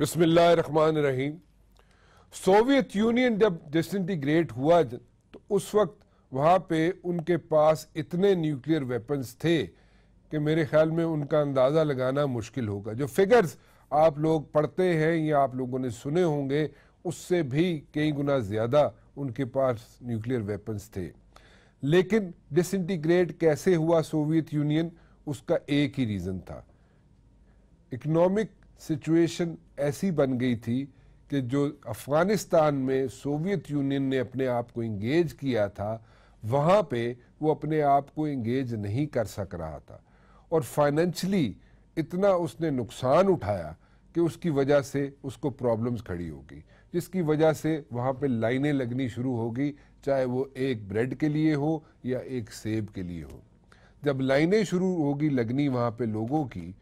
بسم اللہ الرحمن الرحیم۔ سوویت یونین جب ڈسنٹیگریٹ ہوا تو اس وقت وہاں پہ ان کے پاس اتنے نیوکلیر ویپنز تھے کہ میرے خیال میں ان کا اندازہ لگانا مشکل ہوگا۔ جو فگرز آپ لوگ پڑھتے ہیں یا آپ لوگوں نے سنے ہوں گے، اس سے بھی کئی گنا زیادہ ان کے پاس نیوکلیر ویپنز تھے۔ لیکن ڈسنٹیگریٹ کیسے ہوا سوویت یونین؟ اس کا ایک ہی ریزن تھا۔ اکنامک سچویشن ایسی بن گئی تھی کہ جو افغانستان میں سوویت یونین نے اپنے آپ کو انگیج کیا تھا، وہاں پہ وہ اپنے آپ کو انگیج نہیں کر سک رہا تھا۔ اور فائننشلی اتنا اس نے نقصان اٹھایا کہ اس کی وجہ سے اس کو پرابلمز کھڑی ہوگی جس کی وجہ سے وہاں پہ لائنیں لگنی شروع ہوگی چاہے وہ ایک بریڈ کے لیے ہو یا ایک سیب کے لیے ہو۔ جب لائنیں شروع ہوگی لگنی وہاں پہ لوگوں کی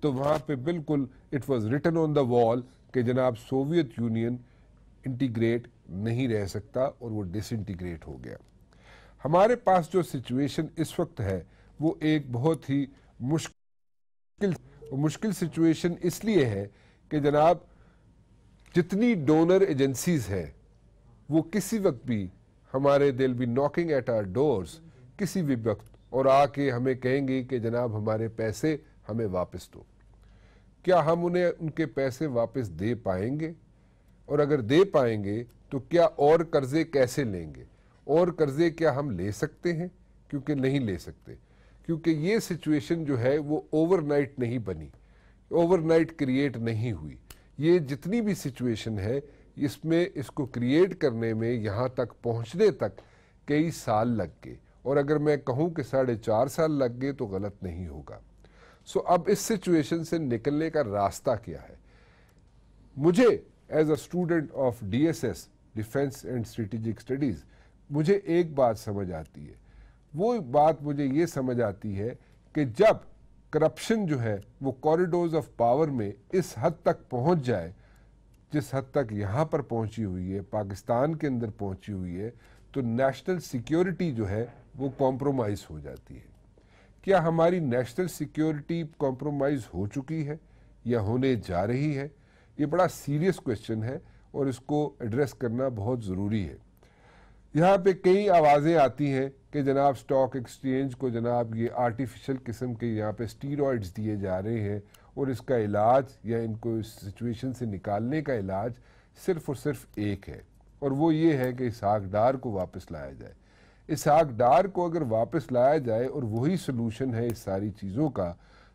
تو وہاں پہ بالکل it was written on the wall کہ جناب سوویت یونین انٹیگریٹ نہیں رہ سکتا اور وہ ڈس انٹیگریٹ ہو گیا۔ ہمارے پاس جو سچویشن اس وقت ہے، وہ ایک بہت ہی مشکل مشکل سچویشن اس لیے ہے کہ جناب جتنی ڈونر ایجنسیز ہیں، وہ کسی وقت بھی ہمارے دل بھی ناکنگ ایٹ آر ڈورز کسی بھی وقت اور آ کے ہمیں کہیں گے کہ جناب ہمارے پیسے ہمیں واپس دو۔ کیا ہم انہیں ان کے پیسے واپس دے پائیں گے؟ اور اگر دے پائیں گے تو کیا اور قرضے کیسے لیں گے؟ اور قرضے کیا ہم لے سکتے ہیں؟ کیونکہ نہیں لے سکتے۔ کیونکہ یہ سچویشن جو ہے وہ اوور نائٹ نہیں بنی۔ اوور نائٹ کریٹ نہیں ہوئی۔ یہ جتنی بھی سچویشن ہے، اس میں اس کو کریٹ کرنے میں یہاں تک پہنچنے تک کئی سال لگ گئے۔ اور اگر میں کہوں کہ ساڑھے چار سال لگ گئے تو غلط نہیں ہوگا۔ سو اب اس سچویشن سے نکلنے کا راستہ کیا ہے؟ مجھے as a student of D S S defence and strategic studies مجھے ایک بات سمجھ آتی ہے۔ وہ بات مجھے یہ سمجھ آتی ہے کہ جب کرپشن جو ہے وہ کوریڈورز آف پاور میں اس حد تک پہنچ جائے، جس حد تک یہاں پر پہنچی ہوئی ہے، پاکستان کے اندر پہنچی ہوئی ہے، تو نیشنل سیکیورٹی جو ہے وہ کمپرومائز ہو جاتی ہے۔ کیا ہماری نیشنل سیکیورٹی کمپرومائز ہو چکی ہے یا ہونے جا رہی ہے؟ یہ بڑا سیریس کوشچن ہے اور اس کو ایڈریس کرنا بہت ضروری ہے۔ یہاں پہ کئی آوازیں آتی ہیں کہ جناب سٹاک ایکسچینج کو جناب یہ آرٹیفیشل قسم کے یہاں پہ سٹیرائڈز دیے جا رہے ہیں اور اس کا علاج یا ان کو اس سچویشن سے نکالنے کا علاج صرف اور صرف ایک ہے اور وہ یہ ہے کہ اس ڈار کو واپس لایا جائے۔ اسحاق ڈار کو اگر واپس لایا جائے اور وہی سلوشن ہے اس ساری چیزوں کا،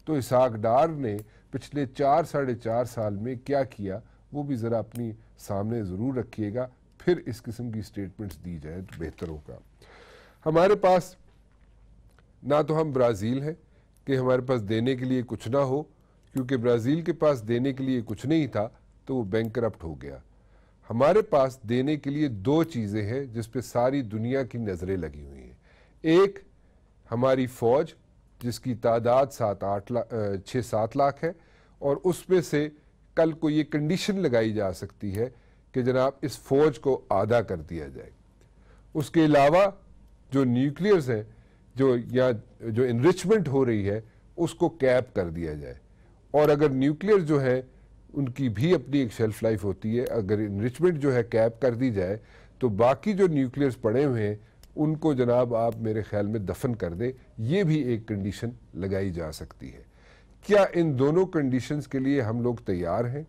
تو اسحاق ڈار نے پچھلے چار ساڑھے چار سال میں کیا کیا؟ وہ بھی ذرا اپنی سامنے ضرور رکھیے گا، پھر اس قسم کی سٹیٹمنٹس دی جائیں تو بہتر ہوگا ہمارے پاس نہ تو ہم برازیل ہیں کہ ہمارے پاس دینے کے لیے کچھ نہ ہو، کیونکہ برازیل کے پاس دینے کے لیے کچھ نہیں تھا تو وہ بینک کرپٹ ہو گیا۔ ہمارے پاس دینے کے لیے دو چیزیں ہیں جس پہ ساری دنیا کی نظریں لگی ہوئی ہیں۔ ایک، ہماری فوج، جس کی تعداد سات آٹھ چھ سات لاکھ ہے، اور اس میں سے کل کو یہ کنڈیشن لگائی جا سکتی ہے کہ جناب اس فوج کو آدھا کر دیا جائے۔ اس کے علاوہ جو نیوکلیئرز ہیں، جو یا جو انریچمنٹ ہو رہی ہے، اس کو کیپ کر دیا جائے۔ اور اگر نیوکلیئر جو ہے ان کی بھی اپنی ایک شیلف لائف ہوتی ہے، اگر انریچمنٹ جو ہے کیپ کر دی جائے، تو باقی جو نیوکلیئرز پڑے ہوئے ہیں، ان کو جناب آپ میرے خیال میں دفن کر دیں۔ یہ بھی ایک کنڈیشن لگائی جا سکتی ہے۔ کیا ان دونوں کنڈیشنز کے لیے ہم لوگ تیار ہیں؟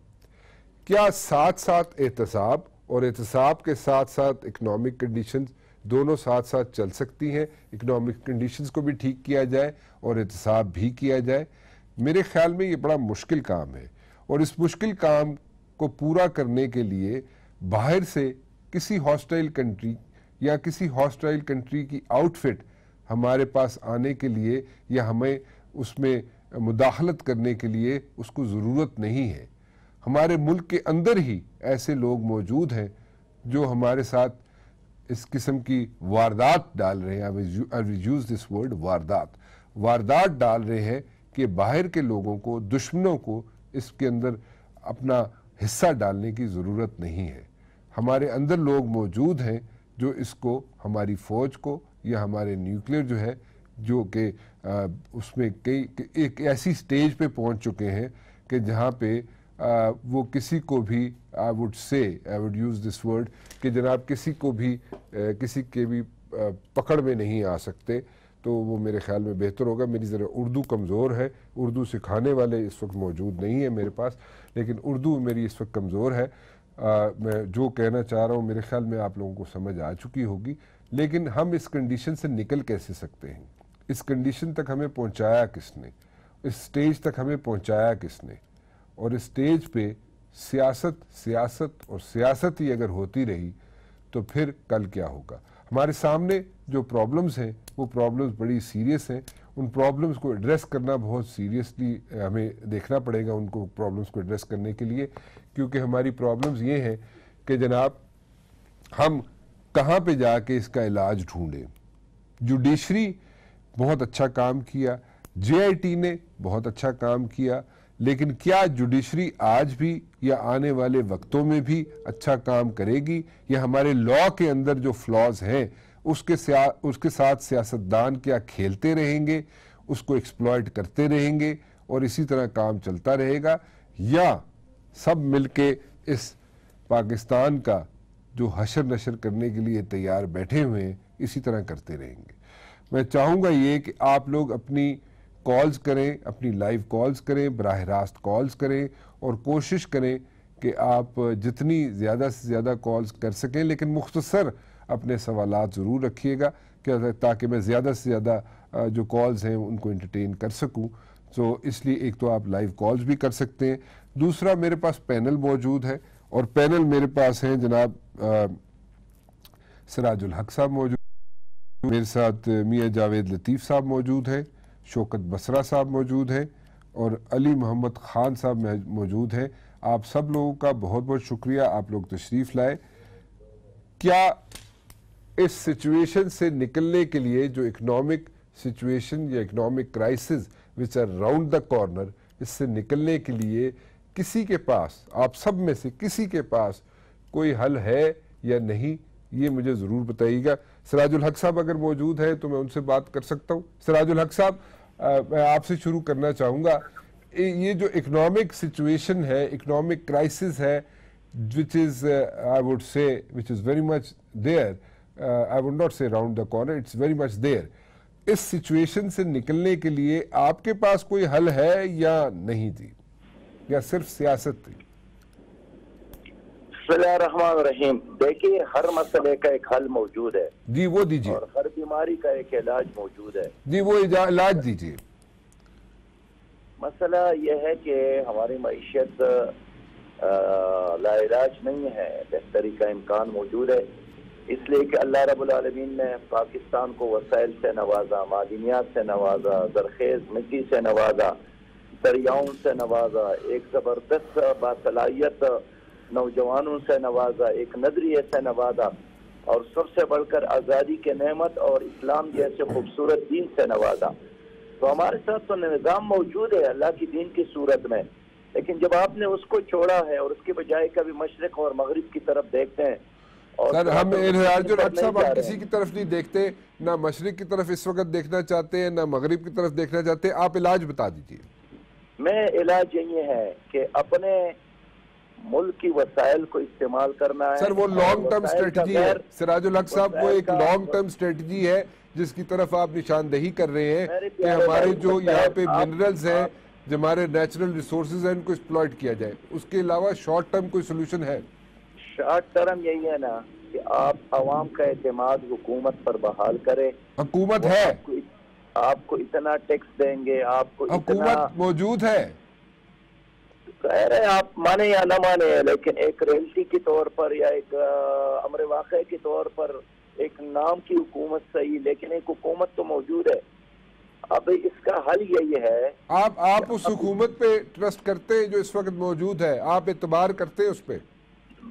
کیا ساتھ ساتھ احتساب اور احتساب کے ساتھ ساتھ اکنامک کنڈیشنز دونوں ساتھ ساتھ چل سکتی ہیں؟ اکنامک کنڈیشنز کو بھی ٹھیک کیا جائے اور احتساب بھی کیا جائے۔ میرے خیال میں یہ بڑا مشکل کام ہے۔ اور اس مشکل کام کو پورا کرنے کے لیے باہر سے کسی ہاسٹائل کنٹری یا کسی ہاسٹائل کنٹری کی آؤٹ فٹ ہمارے پاس آنے کے لیے یا ہمیں اس میں مداخلت کرنے کے لیے اس کو ضرورت نہیں ہے۔ ہمارے ملک کے اندر ہی ایسے لوگ موجود ہیں جو ہمارے ساتھ اس قسم کی واردات ڈال رہے ہیں۔ یوز دس ورڈ واردات۔ واردات ڈال رہے ہیں کہ باہر کے لوگوں کو، دشمنوں کو اس کے اندر اپنا حصہ ڈالنے کی ضرورت نہیں ہے۔ ہمارے اندر لوگ موجود ہیں جو اس کو، ہماری فوج کو یا ہمارے نیوکلیر جو ہے، جو کہ اس میں کئی، ایک ایسی سٹیج پہ پہنچ چکے ہیں کہ جہاں پہ وہ کسی کو بھی، آئی وڈ سے، I would use this word, کہ جناب کسی کو بھی کسی کے بھی پکڑ میں نہیں آ سکتے۔ تو وہ میرے خیال میں بہتر ہوگا۔ میری ذرا اردو کمزور ہے۔ اردو سکھانے والے اس وقت موجود نہیں ہیں میرے پاس، لیکن اردو میری اس وقت کمزور ہے۔ میں جو کہنا چاہ رہا ہوں، میرے خیال میں آپ لوگوں کو سمجھ آ چکی ہوگی۔ لیکن ہم اس کنڈیشن سے نکل کیسے سکتے ہیں؟ اس کنڈیشن تک ہمیں پہنچایا کس نے؟ اس سٹیج تک ہمیں پہنچایا کس نے؟ اور اس سٹیج پہ سیاست سیاست اور سیاست ہی اگر ہوتی رہی تو پھر کل کیا ہوگا؟ ہمارے سامنے جو پرابلمز ہیں، وہ پرابلمز بڑی سیریس ہیں۔ ان پرابلمز کو ایڈریس کرنا بہت سیریسلی ہمیں دیکھنا پڑے گا ان کو پرابلمز کو ایڈریس کرنے کے لیے۔ کیونکہ ہماری پرابلمز یہ ہیں کہ جناب، ہم کہاں پہ جا کے اس کا علاج ڈھونڈیں۔ جوڈیشری بہت اچھا کام کیا جے آئی ٹی نے بہت اچھا کام کیا۔ لیکن کیا جوڈیشری آج بھی یا آنے والے وقتوں میں بھی اچھا کام کرے گی؟ یا ہمارے لا کے اندر جو فلاز ہیں، اس کے اس کے ساتھ سیاستدان کیا کھیلتے رہیں گے؟ اس کو ایکسپلائٹ کرتے رہیں گے اور اسی طرح کام چلتا رہے گا؟ یا سب مل کے اس پاکستان کا جو حشر نشر کرنے کے لیے تیار بیٹھے ہوئے ہیں، اسی طرح کرتے رہیں گے۔ میں چاہوں گا یہ کہ آپ لوگ اپنی کالز کریں، اپنی لائیو کالز کریں، براہ راست کالز کریں اور کوشش کریں کہ آپ جتنی زیادہ سے زیادہ کالز کر سکیں، لیکن مختصر اپنے سوالات ضرور رکھیے گا کہ تاکہ میں زیادہ سے زیادہ جو کالز ہیں ان کو انٹرٹین کر سکوں۔ تو اس لیے ایک تو آپ لائیو کالز بھی کر سکتے ہیں۔ دوسرا، میرے پاس پینل موجود ہے اور پینل میرے پاس ہیں جناب سراج الحق صاحب موجود میرے ساتھ، میاں جاوید لطیف صاحب موجود ہیں۔ شوکت بسرا صاحب موجود ہیں اور علی محمد خان صاحب موجود ہیں۔ آپ سب لوگوں کا بہت بہت شکریہ، آپ لوگ تشریف لائے۔ کیا اس سچویشن سے نکلنے کے لیے جو اکنامک سچویشن یا economic crisis which are round the corner اس سے نکلنے کے لیے کسی کے پاس، آپ سب میں سے کسی کے پاس کوئی حل ہے یا نہیں، یہ مجھے ضرور بتائیے گا۔ سراج الحق صاحب اگر موجود ہے تو میں ان سے بات کر سکتا ہوں۔ سراج الحق صاحب میں آپ سے شروع کرنا چاہوں گا۔ یہ جو اکنامک سچویشن ہے اکنامک کرائسس ہے which is I would say which is very much there I would not say round the corner it's very much there us situation سے نکلنے کے لیے آپ کے پاس کوئی حل ہے یا نہیں تھی یا صرف سیاست تھی؟ بسم اللہ الرحمن الرحیم۔ دیکھیے ہر مسئلے کا ایک حل موجود ہے۔ جی وہ دیجیے۔ ہر بیماری کا ایک علاج موجود ہے۔ جی وہ علاج دیجیے مسئلہ یہ ہے کہ ہماری معیشت لا علاج نہیں ہے بہتری کا امکان موجود ہے۔ اس لیے کہ اللہ رب العالمین نے پاکستان کو وسائل سے نوازا معدنیات سے نوازا زرخیز مٹی سے نوازا دریاؤں سے نوازا ایک زبردست باصلاحیت نوجوانوں سے نوازا ایک نظریے سے نوازا۔ اور سب سے بڑھ کر آزادی کے نعمت اور اسلام جیسے خوبصورت دین سے نوازا۔ تو ہمارے ساتھ تو نظام موجود ہے اللہ کی دین کی صورت میں۔ لیکن جب آپ نے اس کو چھوڑا ہے اور اس کے بجائے کبھی مشرق اور مغرب کی طرف دیکھتے ہیں سر ہم صاحب آپ کسی کی طرف نہیں دیکھتے نہ مشرق کی طرف اس وقت دیکھنا چاہتے ہیں نہ مغرب کی طرف دیکھنا چاہتے ہیں آپ علاج بتا دیجیے۔ میں علاج یہ ہے کہ اپنے ملک کی وسائل کو استعمال کرنا ہے۔ سر وہ لانگ ٹرم سٹریٹجی ہے۔ سراج الحق صاحب وہ ایک لانگ ٹرم سٹریٹجی ہے جس کی طرف آپ نشاندہی کر رہے ہیں کہ ہمارے جو یہاں پہ منرلز ہیں جو ہمارے نیچرل ریسورسز ہیں ان کو اسپلوائٹ کیا جائے۔ اس کے علاوہ شارٹ ٹرم کوئی سلوشن ہے؟ شارٹ ٹرم یہی ہے نا کہ آپ عوام کا اعتماد حکومت پر بحال کریں۔ حکومت ہے۔ آپ کو اتنا ٹیکس دیں گے آپ کو حکومت موجود ہے۔ کہہ رہے ہیں آپ مانے یا نہ مانے لیکن ایک ریلٹی کی طور پر یا ایک امر واقع کی طور پر ایک نام کی حکومت صحیح لیکن ایک حکومت تو موجود ہے۔ اب اس کا حل یہی ہے۔ آپ آپ اس حکومت پہ ٹرسٹ کرتے جو اس وقت موجود ہے آپ اعتبار کرتے اس پہ؟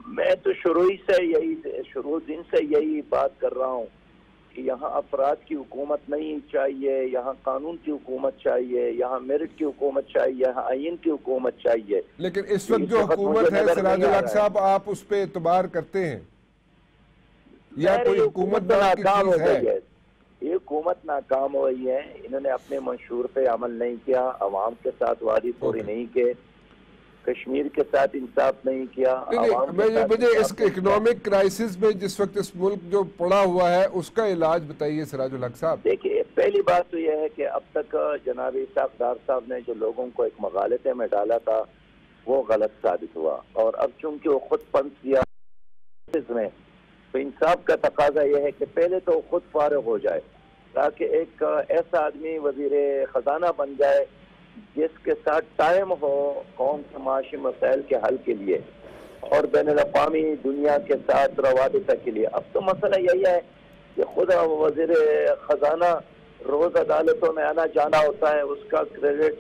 میں تو شروع سے یہی شروع دن سے یہی بات کر رہا ہوں۔ یہاں افراد کی حکومت نہیں چاہیے یہاں قانون کی حکومت چاہیے یہاں میرٹ کی حکومت چاہیے یہاں آئین کی حکومت چاہیے۔ لیکن اس وقت جو حکومت ہے سراج الحق صاحب آپ اس پہ اعتبار کرتے ہیں۔ یا کوئی حکومت ناکام ہو گئی ہے؟ یہ حکومت ناکام ہو گئی ہے۔ انہوں نے اپنے منشور پہ عمل نہیں کیا عوام کے ساتھ وادی پوری نہیں کے کشمیر کے ساتھ انصاف نہیں کیا مجھے اس اکنامک کرائسس میں جس وقت اس ملک جو پڑا ہوا ہے اس کا علاج بتائیے سراج الحق صاحب۔ دیکھیے پہلی بات تو یہ ہے کہ اب تک جناب اساق ڈار صاحب نے جو لوگوں کو ایک مغالطے میں ڈالا تھا وہ غلط ثابت ہوا۔ اور اب چونکہ وہ خود پنس دیا میں تو انصاف کا تقاضا یہ ہے کہ پہلے تو خود فارغ ہو جائے تاکہ ایک ایسا آدمی وزیر خزانہ بن جائے جس کے ساتھ ٹائم ہو قوم کے معاشی مسائل کے حل کے لیے اور بین الاقوامی دنیا کے ساتھ روابطہ کے لیے۔ اب تو مسئلہ یہی ہے کہ خود وزیر خزانہ روز عدالتوں میں آنا جانا ہوتا ہے اس کا کریڈٹ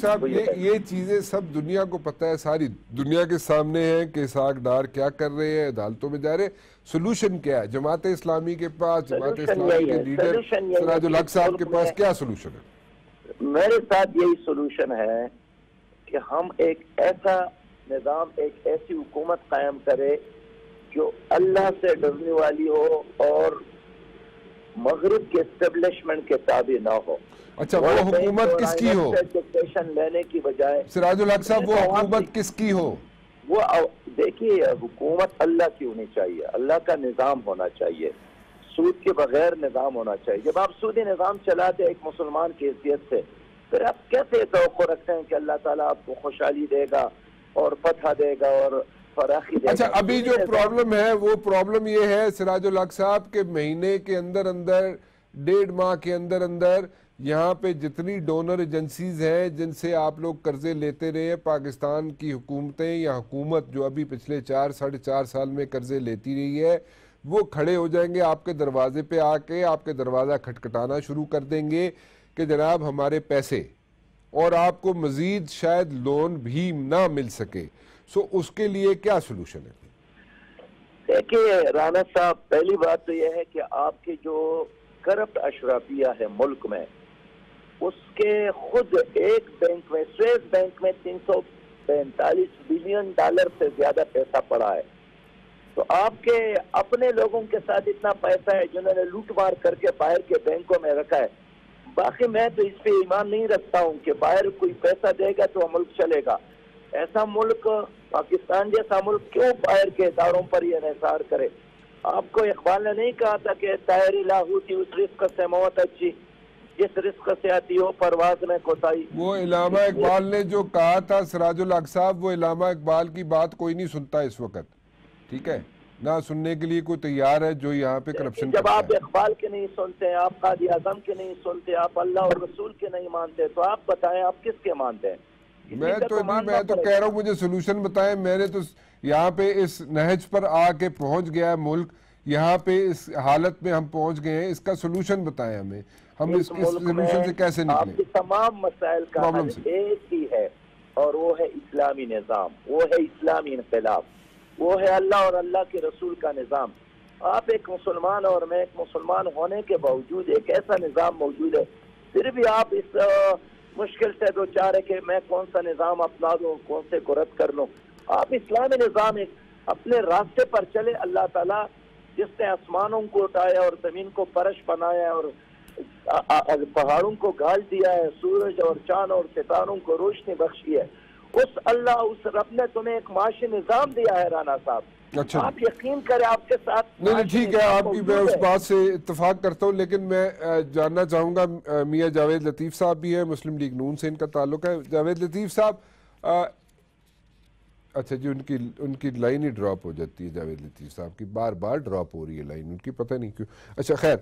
صاحب یہ چیزیں سب دنیا کو پتہ ہے ساری دنیا کے سامنے ہیں کہ ساک ڈار کیا کر رہے ہیں عدالتوں میں جا رہے سلوشن کیا ہے؟ جماعت اسلامی کے پاس جماعت اسلامی کے لیڈر سراج الحق صاحب کے پاس کیا سلوشن ہے؟ میرے ساتھ یہی سلوشن ہے کہ ہم ایک ایسا نظام ایک ایسی حکومت قائم کرے جو اللہ سے ڈرنے والی ہو اور مغرب کے اسٹیبلشمنٹ کے تابع نہ ہو۔ اچھا وہ حکومت کس کی ہو؟ لینے کی بجائے سراج الحق صاحب وہ حکومت کس کی ہو؟ وہ دیکھیے حکومت اللہ کی ہونی چاہیے۔ اللہ کا نظام ہونا چاہیے۔ سود کے بغیر نظام ہونا چاہیے۔ جب آپ سودی نظام چلاتے ایک مسلمان کی حیثیت سے پھر آپ کیسے توقع رکھتے ہیں کہ اللہ تعالیٰ آپ کو خوشحالی دے گا اور فتح دے گا اور فراخی دے اچھا ابھی جو پرابلم ہے وہ پرابلم یہ ہے سراج الحق صاحب کے مہینے کے اندر اندر ڈیڑھ ماہ کے اندر اندر یہاں پہ جتنی ڈونر ایجنسیز ہیں جن سے آپ لوگ قرضے لیتے رہے ہیں پاکستان کی حکومتیں یا حکومت جو ابھی پچھلے چار ساڑھے چار سال میں قرضے لیتی رہی ہے وہ کھڑے ہو جائیں گے آپ کے دروازے پہ آ کے آپ کے دروازہ کھٹکھٹانا شروع کر دیں گے کہ جناب ہمارے پیسے اور آپ کو مزید شاید لون بھی نہ مل سکے۔ سو اس کے لیے کیا سلوشن ہے؟ دیکھیے، رانا صاحب، پہلی بات تو یہ ہے کہ آپ کے جو کرپٹ اشرافیہ ہے ملک میں، اس کے خود ایک بینک میں، سویس بینک میں تین سو پینتالیس بلین ڈالر سے زیادہ پیسہ پڑا ہے۔ تو آپ کے اپنے لوگوں کے ساتھ اتنا پیسہ ہے جنہوں نے لوٹ مار کر کے باہر کے بینکوں میں رکھا ہے، باقی میں تو اس پہ ایمان نہیں رکھتا ہوں کہ باہر کوئی پیسہ دے گا تو ملک چلے گا۔ ایسا ملک پاکستان جیسا ملک کیوں باہر کے اداروں پر یہ انحصار کرے؟ آپ کو اقبال نے نہیں کہا تھا کہ تائری لاہوتی اس رزق سے موت اچھی جی، جس رزق سے آتی ہو پرواز میں کوتائی وہ علامہ اقبال نے جو کہا تھا، سراج الحق صاحب، وہ علامہ اقبال کی بات کوئی نہیں سنتا اس وقت۔ ٹھیک ہے؟ نہ سننے کے لیے کوئی تیار ہے جو یہاں پہ کرپشن جب آپ اقبال کے نہیں سنتے آپ قادی اعظم کے نہیں سنتے آپ اللہ اور رسول کے نہیں مانتے تو آپ بتائیں آپ کس کے مانتے ہیں؟ میں تو نہیں میں تو کہہ رہا ہوں مجھے سلوشن بتائیں۔ میں نے تو یہاں پہ اس نہج پر آ کے پہنچ گیا ہے ملک۔ یہاں پہ اس حالت میں ہم پہنچ گئے ہیں۔ اس کا سلوشن بتائیں ہمیں۔ ہم اس سلوشن سے کیسے نکلیں تمام مسائل کا حل ایک ہی ہے اور وہ ہے اسلامی نظام وہ ہے اسلامی انقلاب۔ وہ ہے اللہ اور اللہ کے رسول کا نظام۔ آپ ایک مسلمان اور میں ایک مسلمان ہونے کے باوجود ایک ایسا نظام موجود ہے۔ پھر بھی آپ اس مشکل سے دو چار ہے کہ میں کون سا نظام اپنا دوں، کون سے کو رد کر لوں۔ آپ اسلامی نظام ایک اپنے راستے پر چلے، اللہ تعالیٰ جس نے آسمانوں کو اٹھایا اور زمین کو فرش بنایا اور پہاڑوں کو گال دیا ہے، سورج اور چاند اور ستاروں کو روشنی بخشی ہے۔ اس اللہ اس رب نے تمہیں ایک معاشی نظام دیا ہے رانا صاحب۔ اچھا۔ آپ یقین کریں آپ کے ساتھ نہیں ٹھیک ہے آپ کی میں اس بات سے اتفاق کرتا ہوں لیکن میں جاننا چاہوں گا میاں جاوید لطیف صاحب بھی ہیں مسلم لیگ نون سے ان کا تعلق ہے۔ جاوید لطیف صاحب اچھا جی ان کی ان کی لائن ہی ڈراپ ہو جاتی ہے جاوید لطیف صاحب کی۔ بار بار ڈراپ ہو رہی ہے لائن ان کی پتہ نہیں کیوں۔ اچھا خیر۔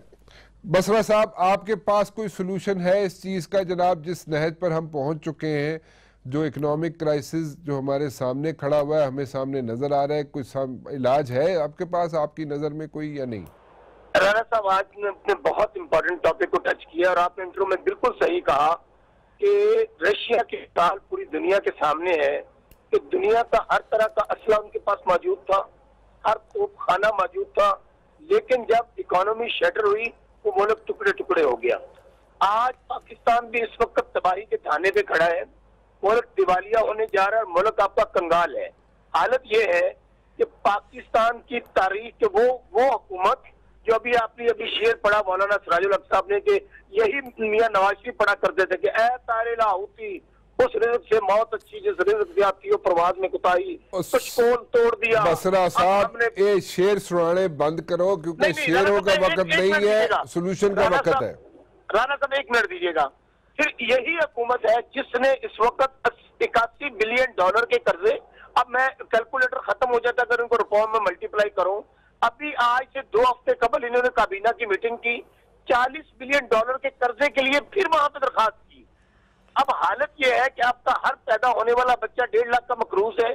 بسرا صاحب آپ کے پاس کوئی سلوشن ہے اس چیز کا جناب جس نہج پر ہم پہنچ چکے ہیں؟ جو اکنامک کرائسس جو ہمارے سامنے کھڑا ہوا ہے، ہمیں سامنے نظر آ رہا ہے، کوئی علاج ہے آپ کے پاس؟ آپ کی نظر میں کوئی یا نہیں؟ رانا صاحب، آج نے اپنے بہت امپورٹنٹ ٹاپک کو ٹچ کیا اور آپ نے انٹرو میں بالکل صحیح کہا کہ رشیا کے مثال پوری دنیا کے سامنے ہے کہ دنیا کا ہر طرح کا اسلحہ ان کے پاس موجود تھا، ہر توپ خانہ موجود تھا، لیکن جب اکانومی شیٹر ہوئی وہ ملک ٹکڑے ٹکڑے ہو گیا۔ آج پاکستان بھی اس وقت تباہی کے دھانے پہ کھڑا ہے۔ ملک دیوالیہ ہونے جا رہا ہے ملک آپ کا کنگال ہے۔ حالت یہ ہے کہ پاکستان کی تاریخ کے وہ وہ حکومت جو ابھی آپ نے ابھی شیر پڑھا مولانا سراج الحق صاحب نے کہ یہی میاں نواز شریف پڑھا کرتے تھے کہ اے تارے لاہوتی اس رزق سے موت اچھی جس رزق سے آتی ہو پرواز میں کتائی کچھ کون توڑ دیا۔ بسرا صاحب یہ شیر سنانے بند کرو کیونکہ شیروں کا وقت نہیں ہے۔ سولوشن کا وقت ہے۔ رانا صاحب ایک منٹ دیجیے گا۔ پھر یہی حکومت ہے جس نے اس وقت اکاسی بلین ڈالر کے قرضے اب میں کیلکولیٹر ختم ہو جاتا اگر ان کو رپورٹ میں ملٹی پلائی کروں۔ ابھی آج سے دو ہفتے قبل انہوں نے کابینہ کی میٹنگ کی چالیس بلین ڈالر کے قرضے کے لیے پھر وہاں پہ درخواست کی۔ اب حالت یہ ہے کہ آپ کا ہر پیدا ہونے والا بچہ ڈیڑھ لاکھ کا مقروض ہے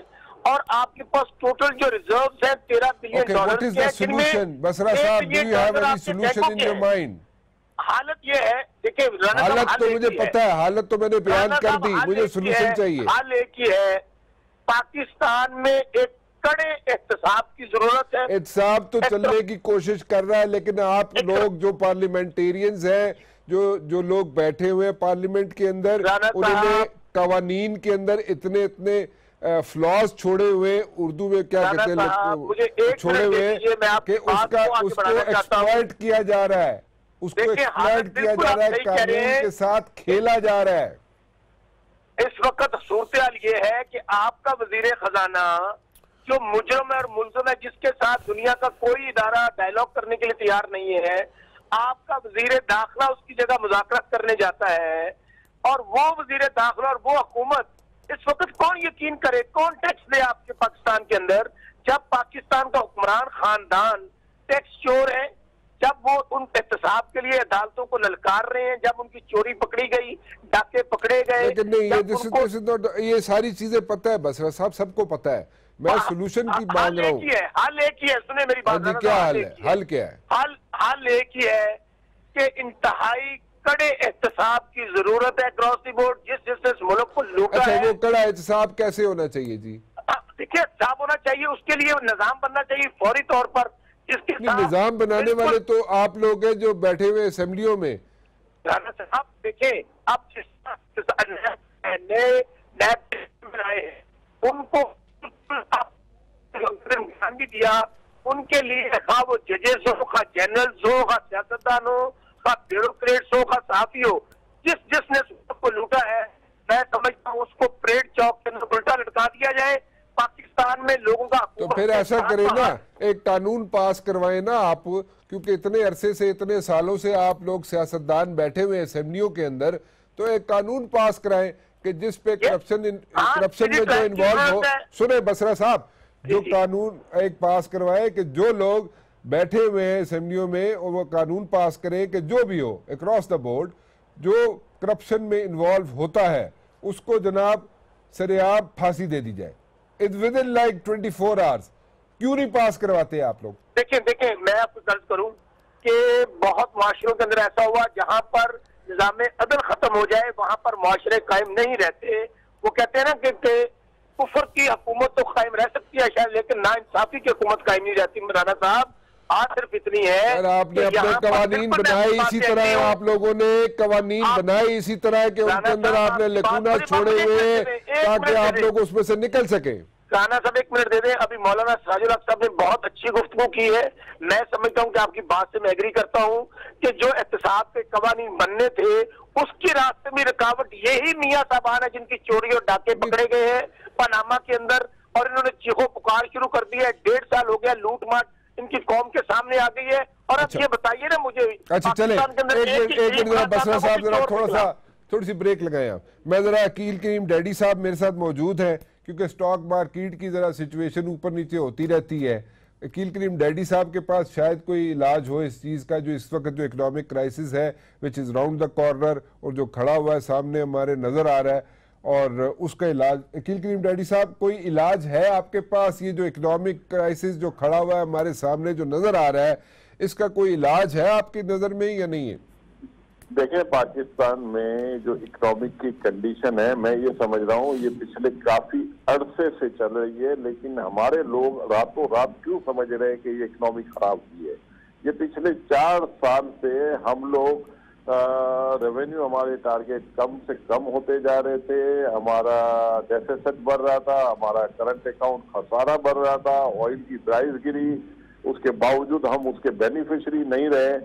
اور آپ کے پاس ٹوٹل جو ریزروز ہیں تیرہ بلین ڈالر کے ہیں، جن میں ایک بلین ڈالر آپ کے بینکوں کے ہیں۔ حالت یہ ہے دیکھیں حالت حال تو مجھے ہی ہے۔ حالت تو میں نے بیان رانا کر دی مجھے ہے، چاہیے حال ایک ہی ہے پاکستان میں ایک کڑے احتساب کی ضرورت ہے احتساب تو چلنے کی کوشش کر رہا ہے لیکن آپ لوگ جو پارلیمنٹیرینز ہیں جو جو لوگ بیٹھے ہوئے ہیں پارلیمنٹ کے اندر انہوں نے۔ قوانین کے اندر اتنے اتنے فلاز چھوڑے ہوئے اردو میں کیا کہتے ہیں ایک چھوڑے ہوئے دیجیے، میں آپ کہ اس کا اس کو۔ ایکسپلائٹ کیا جا رہا ہے اس کو ایکسپلائٹ کیا جا رہا ہے قانون۔ کے ساتھ کھیلا جا رہا ہے اس وقت صورتحال یہ ہے کہ آپ کا وزیر خزانہ جو مجرم ہے اور ملزم ہے جس کے ساتھ دنیا کا کوئی ادارہ ڈائلوگ کرنے کے لیے تیار نہیں ہے آپ کا وزیر داخلہ اس کی جگہ مذاکرات کرنے جاتا ہے اور وہ وزیر داخلہ اور وہ حکومت اس وقت کون یقین کرے کون ٹیکس دے آپ کے پاکستان کے اندر جب پاکستان کا حکمران خاندان ٹیکس چور ہے جب وہ ان احتساب کے لیے عدالتوں کو للکار رہے ہیں جب ان کی چوری پکڑی گئی ڈاکے پکڑے گئے یہ ساری چیزیں پتہ ہے بسرا صاحب سب کو پتہ ہے۔ میں سولوشن کی مانگ حل رہا ہوں۔ حل ایک ہی ہے سنیں میری ہاں بات جی رانا کیا حل ہے؟ حل کیا ہے؟ حل حل ایک ہی ہے کہ انتہائی کڑے احتساب کی ضرورت ہے کراس دی بورڈ جس جس اس ملک کو لوٹا اچھا ہے۔ وہ کڑا احتساب کیسے ہونا چاہیے جی؟ دیکھیے احتساب ہونا چاہیے اس کے لیے نظام بننا چاہیے فوری طور پر۔ نظام بنانے والے تو آپ لوگ ہیں جو بیٹھے ہوئے اسمبلیوں میں۔ صاحب دیکھیں جس- نئے بنائے ہیں ان کو امتحان بھی دیا۔ ان کے لیے خواہ وہ ججز ہو خواہ جنرلز ہو خواہ سیاستدان ہو خواہ بیوروکریٹس ہو خواہ صحافی ہو جس جس نے اس کو لوٹا ہے میں سمجھتا ہوں اس کو پریڈ چوک کے اندر الٹا لٹکا دیا جائے۔ پاکستان میں لوگوں کا تو پھر ایسا کریں نا ایک قانون پاس کروائیں نا آپ کیونکہ اتنے عرصے سے اتنے سالوں سے آپ لوگ سیاستدان بیٹھے ہوئے اسمبلیوں کے اندر تو ایک قانون پاس کرائیں کہ جس پہ کرپشن ہاں، کرپشن میں جو انوالو ہو۔ سنیں بسرا صاحب جو جی۔ قانون ایک پاس کروائے کہ جو لوگ بیٹھے ہوئے ہیں اسمبلیوں میں اور وہ قانون پاس کریں کہ جو بھی ہو اکراس دا بورڈ جو کرپشن میں انوالو ہوتا ہے اس کو جناب سریاب پھانسی دے دی جائے within like twenty four hours کیوں نہیں پاس کرواتے آپ لوگ؟ دیکھیں دیکھیں میں آپ کو درج کروں کہ بہت معاشروں کے اندر ایسا ہوا جہاں پر نظام عدل ختم ہو جائے وہاں پر معاشرے قائم نہیں رہتے۔ وہ کہتے ہیں نا کہ کفر کی حکومت تو قائم رہ سکتی ہے شاید لیکن نا انصافی کی حکومت قائم نہیں رہتی۔ مولانا صاحب آج صرف اتنی ہے آپ نے اپنے قوانین بنائے اسی طرح۔ آپ لوگوں نے قوانین بنائے اسی طرح کہ ان کے اندر آپ نے لکونہ چھوڑے ہوئے تاکہ آپ لوگ اس میں سے نکل سکیں۔ رانا صاحب ایک منٹ دے دیں۔ ابھی مولانا سراج الحق صاحب نے بہت اچھی گفتگو کی ہے۔ میں سمجھتا ہوں کہ آپ کی بات سے میں ایگری کرتا ہوں کہ جو احتساب کے قوانین بننے تھے اس کے راستے میں رکاوٹ یہی میاں صاحبان ہے جن کی چوری اور ڈاکے پکڑے گئے ہیں۔ پاناما کے اندر اور انہوں نے چیخو پکار شروع کر دی ہے۔ ڈیڑھ سال ہو گیا لوٹ ماٹ ان کی قوم کے سامنے آ گئی ہے۔ اور اب اچھا۔ یہ بتائیے نا مجھے اچھا چلے ایک منٹ ذرا بسرا صاحب ذرا چور تھوڑا نکلا۔ سا تھوڑی سی بریک لگائیں آپ۔ میں ذرا عقیل کریم ڈیڈی صاحب میرے ساتھ موجود ہیں۔ کیونکہ سٹاک مارکیٹ کی ذرا سچویشن اوپر نیچے ہوتی رہتی ہے۔ عقیل کریم ڈیڈی صاحب کے پاس شاید کوئی علاج ہو اس چیز کا جو اس وقت جو اکنامک کرائسس ہے which is round the corner اور جو کھڑا ہوا ہے سامنے ہمارے نظر آ رہا ہے اور اس کا علاج۔ عقیل کریم ڈیڈی صاحب، کوئی علاج ہے آپ کے پاس یہ جو اکنامک کرائسس جو کھڑا ہوا ہے ہمارے سامنے جو نظر آ رہا ہے، اس کا کوئی علاج ہے آپ کی نظر میں یا نہیں ہے؟ دیکھیں، پاکستان میں جو اکنامک کی کنڈیشن ہے، میں یہ سمجھ رہا ہوں، یہ پچھلے کافی عرصے سے چل رہی ہے، لیکن ہمارے لوگ راتوں رات کیوں سمجھ رہے ہیں کہ یہ اکنامک خراب ہوئی ہے؟ یہ پچھلے چار سال سے ہم لوگ ریونیو ہمارے ٹارگیٹ کم سے کم ہوتے جا رہے تھے، ہمارا ڈیفیسٹ بڑھ رہا تھا، ہمارا کرنٹ اکاؤنٹ خسارہ بڑھ رہا تھا آئل کی پرائز گری، اس کے باوجود ہم اس کے بینیفیشری نہیں رہے۔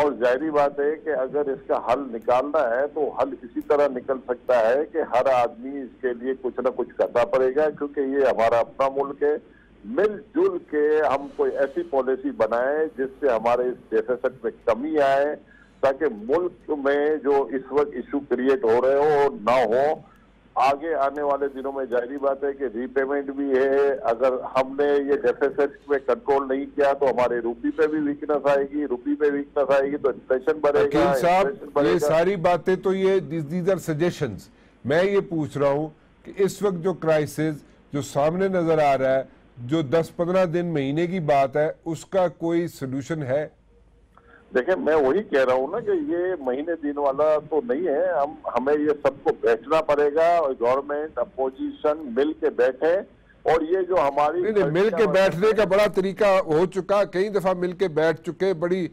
اور ظاہری بات ہے کہ اگر اس کا حل نکالنا ہے تو حل اسی طرح نکل سکتا ہے کہ ہر آدمی اس کے لیے کچھ نہ کچھ کرنا پڑے گا، کیونکہ یہ ہمارا اپنا ملک ہے۔ مل جل کے ہم کوئی ایسی پالیسی بنائیں جس سے ہمارے اس ڈیفیسٹ میں کمی آئے تاکہ ملک میں جو اس وقت ایشو کریٹ ہو رہے ہو نہ ہو آگے آنے والے دنوں میں ظاہری بات ہے کہ ری پیمنٹ بھی ہے۔ اگر ہم نے یہ ڈیفیسٹ میں کنٹرول نہیں کیا تو ہمارے روپی پہ بھی ویکنس آئے گی۔ روپی پہ ویکنس آئے گی تو انفلیشن بڑھے گا۔ وکیل صاحب یہ۔ ساری باتیں تو یہ دیز آر سجیشنز میں یہ پوچھ رہا ہوں کہ اس وقت جو کرائسس جو سامنے نظر آ رہا ہے جو دس پندرہ دن مہینے کی بات ہے اس کا کوئی سلوشن ہے؟ دیکھیں میں وہی کہہ رہا ہوں نا کہ یہ مہینے دن والا تو نہیں ہے۔ ہم ہمیں یہ سب کو بیٹھنا پڑے گا۔ اور گورنمنٹ اپوزیشن مل کے بیٹھے۔ اور یہ جو ہماری نہیں نہیں مل کے بیٹھنے کا بڑا طریقہ ہو چکا۔ کئی دفعہ مل کے بیٹھ چکے بڑی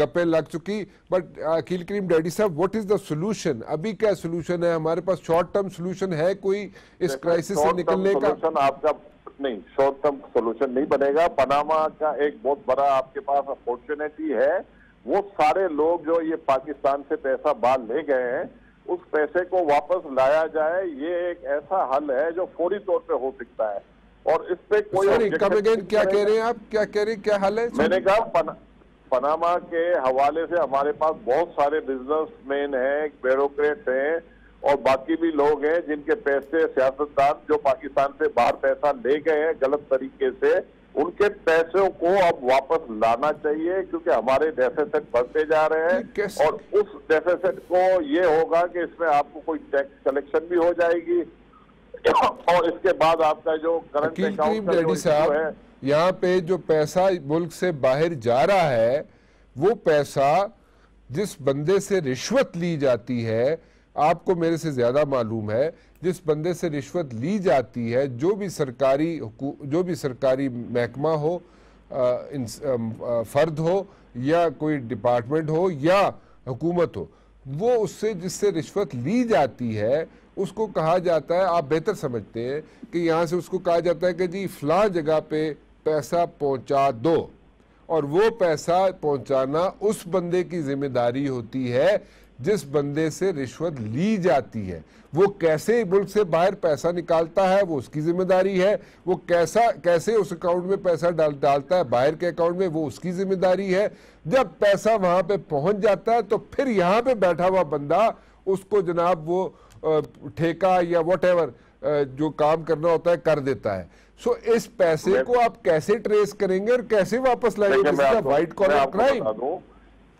گپیں لگ چکی۔ بٹ اکیل کریم ڈیڈی صاحب واٹ از دا سولوشن ابھی کیا سولوشن ہے؟ ہمارے پاس شارٹ ٹرم سولوشن ہے کوئی اس کرائسس سے نکلنے کا؟ آپ کا نہیں شارٹ ٹرم سولوشن نہیں بنے گا۔ پناما کا ایک بہت بڑا آپ کے پاس اپورچونیٹی ہے۔ وہ سارے لوگ جو یہ پاکستان سے پیسہ باہر لے گئے ہیں اس پیسے کو واپس لایا جائے یہ ایک ایسا حل ہے جو فوری طور پہ ہو سکتا ہے۔ اور اس پہ کوئی کیا کہہ۔ رہے ہیں آپ؟ کیا کہہ رہے ہیں؟ کیا حل ہے میں نے کہا پنا پناما کے حوالے سے ہمارے پاس بہت سارے بزنس مین ہیں بیوروکریٹ ہیں۔ اور باقی بھی لوگ ہیں جن کے پیسے سیاستدان جو پاکستان سے باہر پیسہ لے گئے ہیں غلط طریقے سے ان کے پیسوں کو اب واپس لانا چاہیے کیونکہ ہمارے ڈیفیسٹ بڑھتے جا رہے ہیں۔ اور اس ڈیفیسٹ کو یہ ہوگا کہ اس میں آپ کو کوئی ٹیکس کلیکشن بھی ہو جائے گی۔ اور اس کے بعد آپ کا جو کرنٹ اکاؤنٹ ڈیڈی صاحب ہے۔ یہاں پہ جو پیسہ ملک سے باہر جا رہا ہے وہ پیسہ جس بندے سے رشوت لی جاتی ہے آپ کو میرے سے زیادہ معلوم ہے، جس بندے سے رشوت لی جاتی ہے، جو بھی سرکاری جو بھی سرکاری محکمہ ہو فرد ہو، یا کوئی ڈپارٹمنٹ ہو یا حکومت ہو، وہ اس سے جس سے رشوت لی جاتی ہے، اس کو کہا جاتا ہے، آپ بہتر سمجھتے ہیں کہ یہاں سے اس کو کہا جاتا ہے کہ جی فلاں جگہ پہ پیسہ پہنچا دو، اور وہ پیسہ پہنچانا اس بندے کی ذمہ داری ہوتی ہے جس بندے سے رشوت لی جاتی ہے وہ کیسے ملک سے باہر پیسہ نکالتا ہے وہ اس کی ذمہ داری ہے۔ وہ کیسا کیسے اس اکاؤنٹ میں پیسہ ڈال ڈالتا ہے باہر کے اکاؤنٹ میں وہ اس کی ذمہ داری ہے۔ جب پیسہ وہاں پہ پہنچ جاتا ہے تو پھر یہاں پہ بیٹھا ہوا بندہ اس کو جناب وہ ٹھیکہ یا واٹ ایور جو کام کرنا ہوتا ہے کر دیتا ہے۔ سو اس پیسے کو آپ کیسے ٹریس کریں گے اور کیسے واپس لائیں گے؟ وائٹ کالر کرائم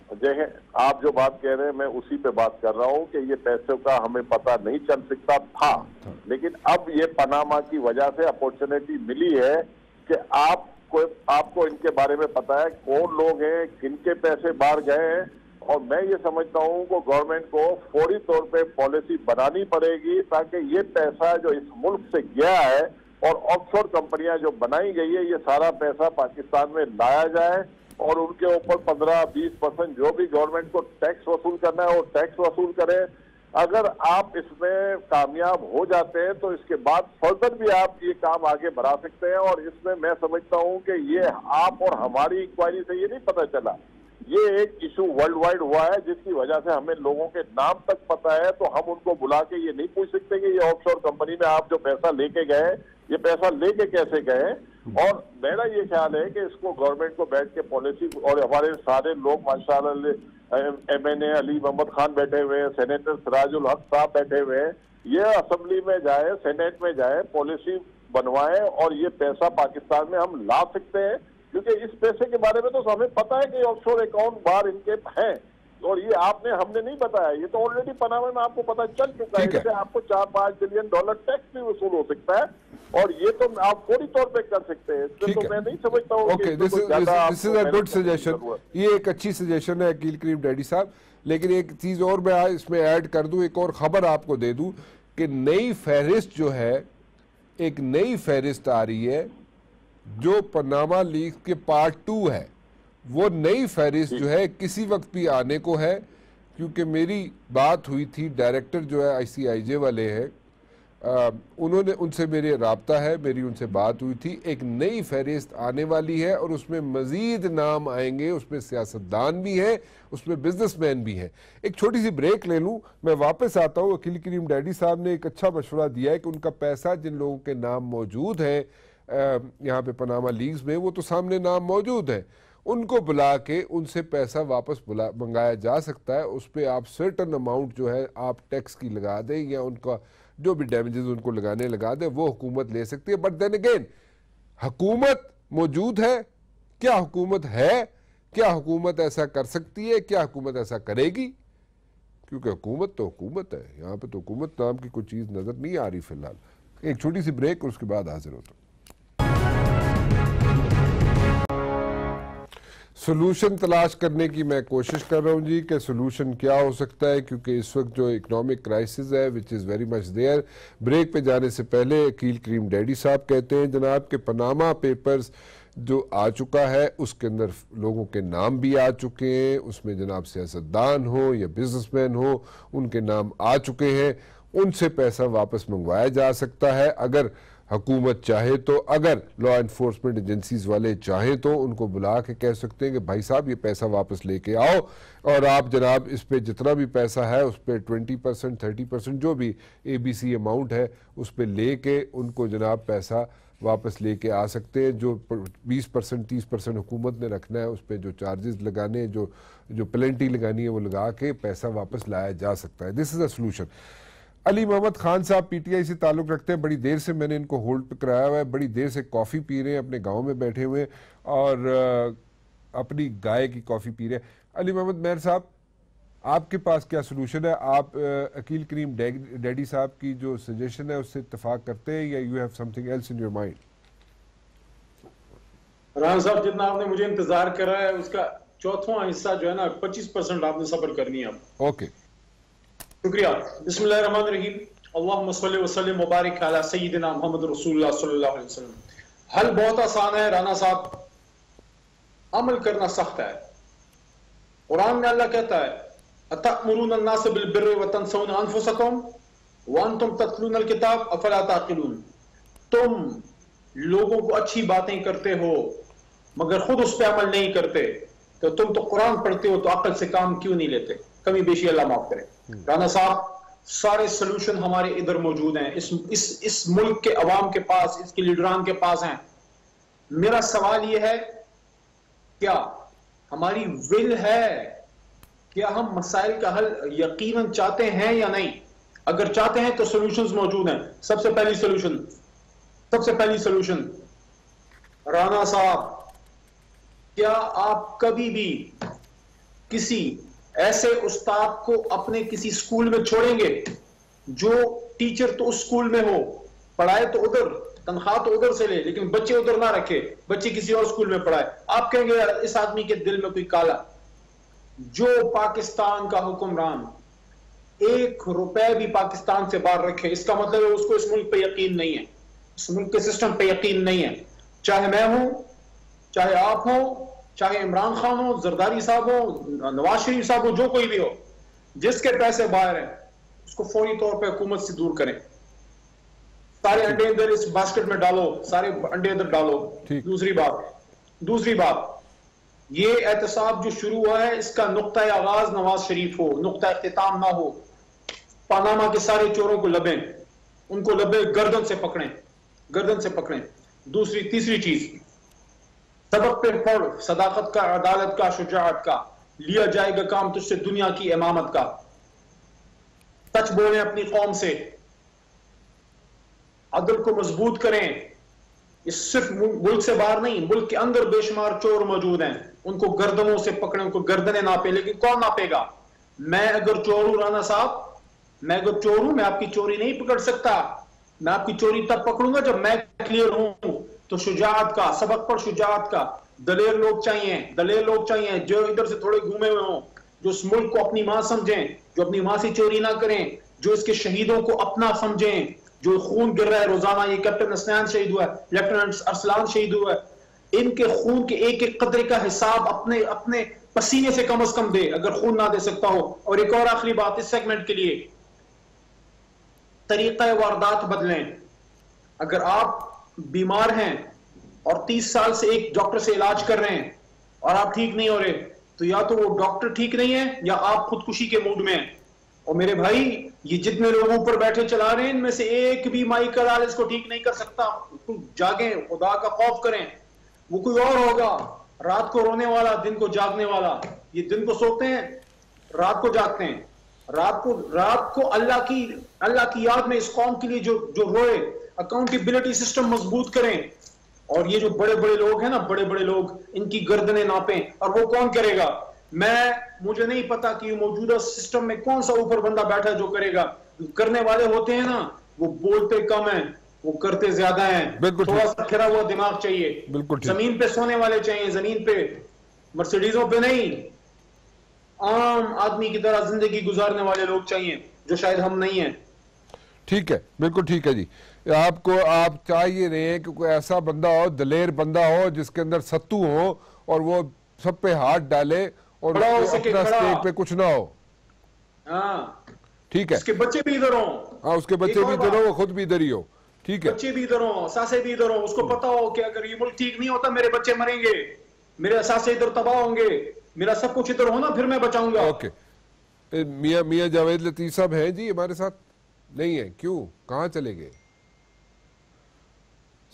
بتا آپ جو بات کہہ رہے ہیں، میں اسی پہ بات کر رہا ہوں کہ یہ پیسوں کا ہمیں پتہ نہیں چل سکتا تھا۔ لیکن اب یہ پناما کی وجہ سے اپورچونیٹی ملی ہے کہ آپ کو آپ کو ان کے بارے میں پتا ہے کون لوگ ہیں، کن کے پیسے باہر گئے ہیں۔ اور میں یہ سمجھتا ہوں کہ گورنمنٹ کو فوری طور پہ پالیسی بنانی پڑے گی تاکہ یہ پیسہ جو اس ملک سے گیا ہے اور آف شور کمپنیاں جو بنائی گئی ہے یہ سارا پیسہ پاکستان میں لایا جائے۔ اور ان کے اوپر پندرہ، بیس پرسنٹ جو بھی گورنمنٹ کو ٹیکس وصول کرنا ہے وہ ٹیکس وصول کرے اگر آپ اس میں کامیاب ہو جاتے ہیں تو اس کے بعد فردر بھی آپ یہ کام آگے بڑھا سکتے ہیں۔ اور اس میں میں سمجھتا ہوں کہ یہ آپ اور ہماری انکوائری سے یہ نہیں پتہ چلا۔ یہ ایک ایشو ورلڈ وائڈ ہوا ہے جس کی وجہ سے ہمیں لوگوں کے نام تک پتا ہے۔ تو ہم ان کو بلا کے یہ نہیں پوچھ سکتے کہ یہ آف شور کمپنی میں آپ جو پیسہ لے کے گئے یہ پیسہ لے کے کیسے گئے اور میرا یہ خیال ہے کہ اس کو گورنمنٹ کو بیٹھ کے پالیسی اور ہمارے سارے لوگ ماشاء اللہ M N A, Ali Muhammad Khan بیٹھے ہوئے ہیں سینیٹر سراج الحق صاحب بیٹھے ہوئے ہیں۔ یہ اسمبلی میں جائے سینیٹ میں جائے پالیسی بنوائے اور یہ پیسہ پاکستان میں ہم لا سکتے ہیں۔ کیونکہ اس پیسے کے بارے میں تو ہمیں پتا ہے کہ آف شور اکاؤنٹ باہر ان کے ہیں۔ اور یہ آپ نے ہم نے نہیں بتایا یہ تو آلریڈی پناما میں آپ کو پتا چل چکا ہے سے آپ کو چار پانچ بلین ڈالر ٹیکس بھی وصول ہو سکتا ہے اور یہ تو آپ فوری طور پہ کر سکتے ہیں۔ اس میں ٹھیک تو میں نہیں سمجھتا ہوں کہ۔ یہ ایک اچھی سجیشن ہے اکیل کریم ڈیڈی صاحب۔ لیکن ایک چیز اور میں اس میں ایڈ کر دوں ایک اور خبر آپ کو دے دوں کہ نئی فہرست جو ہے ایک نئی فہرست آ رہی ہے جو پناما لیگ کے پارٹ ٹو ہے۔ وہ نئی فہرست جو ہے کسی وقت بھی آنے کو ہے کیونکہ میری بات ہوئی تھی ڈائریکٹر جو ہے آئی سی آئی جے والے ہیں انہوں نے ان سے میرے رابطہ ہے میری ان سے بات ہوئی تھی۔ ایک نئی فہرست آنے والی ہے اور اس میں مزید نام آئیں گے اس میں سیاستدان بھی ہیں اس میں بزنس مین بھی ہیں۔ ایک چھوٹی سی بریک لے لوں میں واپس آتا ہوں۔ اکیل کریم ڈیڈی صاحب نے ایک اچھا مشورہ دیا ہے کہ ان کا پیسہ جن لوگوں کے نام موجود ہیں یہاں پہ پناما لیگز میں وہ تو سامنے نام موجود ہے ان کو بلا کے ان سے پیسہ واپس بلا، منگایا جا سکتا ہے۔ اس پہ آپ سرٹن اماؤنٹ جو ہے آپ ٹیکس کی لگا دیں یا ان کا جو بھی ڈیمیجز ان کو لگانے لگا دیں، وہ حکومت لے سکتی ہے۔ بٹ دین اگین حکومت موجود ہے۔ کیا حکومت ہے؟ کیا حکومت ایسا کر سکتی ہے؟ کیا حکومت ایسا کرے گی؟ کیونکہ حکومت تو حکومت ہے۔ یہاں پہ تو حکومت نام کی کوئی چیز نظر نہیں آ رہی فی الحال۔ ایک چھوٹی سی بریک اور اس کے بعد حاضر ہوتا ہوں۔ سلوشن تلاش کرنے کی میں کوشش کر رہا ہوں جی کہ سلوشن کیا ہو سکتا ہے، کیونکہ اس وقت جو اکنامک کرائسس ہے which is very much there break پہ جانے سے پہلے اکیل کریم ڈیڈی صاحب کہتے ہیں جناب کہ پناما پیپرز جو آ چکا ہے، اس کے اندر لوگوں کے نام بھی آ چکے ہیں۔ اس میں جناب سیاستدان ہو یا بزنس مین ہو ان کے نام آ چکے ہیں۔ ان سے پیسہ واپس منگوایا جا سکتا ہے۔ اگر حکومت چاہے تو، اگر لا انفورسمنٹ ایجنسیز والے چاہیں تو ان کو بلا کے کہہ سکتے ہیں کہ بھائی صاحب، یہ پیسہ واپس لے کے آؤ اور آپ جناب اس پہ جتنا بھی پیسہ ہے، اس پہ ٹوینٹی پرسنٹ تھرٹی پرسنٹ جو بھی اے بی سی اماؤنٹ ہے، اس پہ لے کے ان کو جناب پیسہ واپس لے کے آ سکتے ہیں۔ جو بیس پرسنٹ تیس پرسنٹ حکومت نے رکھنا ہے، اس پہ جو چارجز لگانے جو جو پلنٹی لگانی ہے، وہ لگا کے پیسہ واپس لایا جا سکتا ہے۔ دس از اے سلوشن علی محمد خان صاحب پی ٹی آئی سے تعلق رکھتے ہیں بڑی دیر سے میں نے ان کو ہولڈ پہ کرایا ہوا ہے بڑی دیر سے کافی پی رہے ہیں اپنے گاؤں میں بیٹھے ہوئے اور اپنی گائے کی کافی پی رہے ہیں۔ علی محمد مہر صاحب آپ کے پاس کیا سلوشن ہے؟ آپ اکیل کریم ڈیڈی صاحب کی جو سجیشن ہے اس سے اتفاق کرتے ہیں یا you have something else in your mind Rehan صاحب جتنا آپ نے مجھے انتظار کرا ہے اس کا چوتھواں حصہ جو ہے نا پچیس پرسنٹ آپ نے صبر کرنی ہے اوکے شکریہ۔ بسم اللہ الرحمن الرحیم۔ اللہم صلی وسلم مبارک علی سیدنا محمد رسول اللہ صلی اللہ علیہ وسلم۔ حل بہت آسان ہے، رانا صاحب، عمل کرنا سخت ہے۔ قرآن میں اللہ کہتا ہے، اتأمرون الناس بالبر وتنسون انفسکم وانتم تتلون الكتاب افلا تعقلون۔ تم لوگوں کو اچھی باتیں کرتے ہو، مگر خود اس پہ عمل نہیں کرتے۔ تو تم تو قرآن پڑھتے ہو، تو عقل سے کام کیوں نہیں لیتے؟ کمی بیشی اللہ معاف کرے۔ رانا صاحب، سارے سلوشن ہمارے ادھر موجود ہیں۔ اس اس اس ملک کے عوام کے پاس، اس کے لیڈران کے پاس ہیں۔ میرا سوال یہ ہے، کیا ہماری ول ہے کیا ہم مسائل کا حل یقیناً چاہتے ہیں یا نہیں؟ اگر چاہتے ہیں تو سلوشنز موجود ہیں۔ سب سے پہلی سلوشن سب سے پہلی سلوشن رانا صاحب، کیا آپ کبھی بھی کسی ایسے استاد کو اپنے کسی سکول میں چھوڑیں گے، جو ٹیچر تو اس سکول میں ہو، پڑھائے تو ادھر، تنخواہ تو ادھر سے لے، لیکن بچے ادھر نہ رکھے، بچے کسی اور سکول میں پڑھائے۔ آپ کہیں گے اس آدمی کے دل میں کوئی کالا۔ جو پاکستان کا حکمران ایک روپے بھی پاکستان سے باہر رکھے، اس کا مطلب ہے اس کو اس ملک پہ یقین نہیں ہے۔ اس ملک کے سسٹم پہ یقین نہیں ہے۔ چاہے میں ہوں، چاہے آپ ہوں چاہے عمران خان ہو زرداری صاحب ہو نواز شریف صاحب ہو جو کوئی بھی ہو جس کے پیسے باہر ہیں اس کو فوری طور پہ حکومت سے دور کریں۔ سارے انڈے ادھر اس باسکٹ میں ڈالو سارے انڈے ادھر ڈالو۔ دوسری بات دوسری بات یہ احتساب جو شروع ہوا ہے اس کا نقطۂ آغاز نواز شریف ہو نقطۂ اختتام نہ ہو۔ پاناما کے سارے چوروں کو لبیں ان کو لبے گردن سے پکڑیں گردن سے پکڑیں۔ دوسری تیسری چیز سبق پہ پڑھ، صداقت کا، عدالت کا، شجاعت کا، لیا جائے گا کام تجھ سے دنیا کی امامت کا۔ سچ بولیں اپنی قوم سے۔ عدل کو مضبوط کریں۔ اس صرف ملک سے باہر نہیں، ملک کے اندر بے شمار چور موجود ہیں۔ ان کو گردنوں سے پکڑیں، ان کو گردنے ناپے لیکن کون ناپے گا میں اگر چور ہوں رانا صاحب، میں اگر چور ہوں میں آپ کی چوری نہیں پکڑ سکتا۔ میں آپ کی چوری تب پکڑوں گا جب میں کلیئر ہوں۔ تو شجاعت کا، سبق پر شجاعت کا۔ دلیر لوگ چاہیے، دلیر لوگ چاہیے جو ادھر سے تھوڑے گھومے ہوئے ہوں، جو اس ملک کو اپنی ماں سمجھیں، جو اپنی ماں سے چوری نہ کریں، جو اس کے شہیدوں کو اپنا سمجھیں، جو خون گر رہا ہے۔ روزانہ یہ کیپٹن اسنان شہید ہوا ہے، لیفٹیننٹ ارسلان شہید ہوا ہے۔ ان کے خون کے ایک ایک قطرے کا حساب اپنے اپنے پسینے سے کم از کم دے، اگر خون نہ دے سکتا ہو۔ اور ایک اور آخری بات اس سیگمنٹ کے لیے، طریقہ واردات بدلیں۔ اگر آپ بیمار ہیں اور تیس سال سے ایک ڈاکٹر سے علاج کر رہے ہیں اور آپ ٹھیک نہیں ہو رہے، تو یا تو وہ ڈاکٹر ٹھیک نہیں ہے یا آپ خودکشی کے موڈ میں ہیں۔ اور میرے بھائی، یہ جتنے لوگ اوپر بیٹھے چلا رہے ہیں، ان میں سے ایک بھی مائی کلال اس کو ٹھیک نہیں کر سکتا۔ جاگیں، خدا کا خوف کریں۔ وہ کوئی اور ہوگا، رات کو رونے والا، دن کو جاگنے والا۔ یہ دن کو سوتے ہیں، رات کو جاگتے ہیں۔ رات کو رات کو اللہ کی اللہ کی یاد میں اس قوم کے لیے جو جو روئے اکاؤنٹیبلٹی سسٹم مضبوط کریں۔ اور یہ جو بڑے بڑے لوگ ہیں نا بڑے بڑے لوگ ان کی گردنیں ناپیں۔ اور وہ کون کرے گا؟ میں مجھے نہیں پتا کہ موجودہ سسٹم میں کون سا اوپر بندہ بیٹھا جو کرے گا۔ کرنے والے ہوتے ہیں نا وہ بولتے کم ہیں وہ کرتے زیادہ ہیں۔ تھوڑا سا کھرا ہوا دماغ چاہیے۔ زمین پہ سونے والے چاہیے زمین پہ۔ مرسیڈیزوں پہ نہیں۔ عام آدمی کی طرح زندگی گزارنے والے لوگ چاہیے جو شاید ہم نہیں ہیں۔ ٹھیک ہے بالکل ٹھیک ہے جی۔ آپ کو آپ چاہیے رہے ہیں کہ کوئی ایسا بندہ ہو دلیر بندہ ہو جس کے اندر ستو ہو اور وہ سب پہ ہاتھ ڈالے اور اپنا سٹیک پہ کچھ نہ ہو۔ ہاں۔ ٹھیک ہے۔ اس کے بچے بھی ادھر ہوں۔ ہاں اس کے بچے بھی ادھر ہوں وہ خود بھی ادھر ہی ہو۔ ٹھیک ہے۔ بچے بھی ادھر ہوں ساسے بھی ادھر ہوں۔ اس کو پتا ہو کہ اگر یہ ملک ٹھیک نہیں ہوتا میرے بچے مریں گے۔ میرے ساسے ادھر تباہ ہوں گے۔ میرا سب کچھ ادھر ہونا پھر میں بچاؤں گا۔ اوکے۔ میاں میاں جاوید لطیف صاحب ہیں جی ہمارے ساتھ؟ نہیں ہے کیوں؟ کہاں چلے گئے؟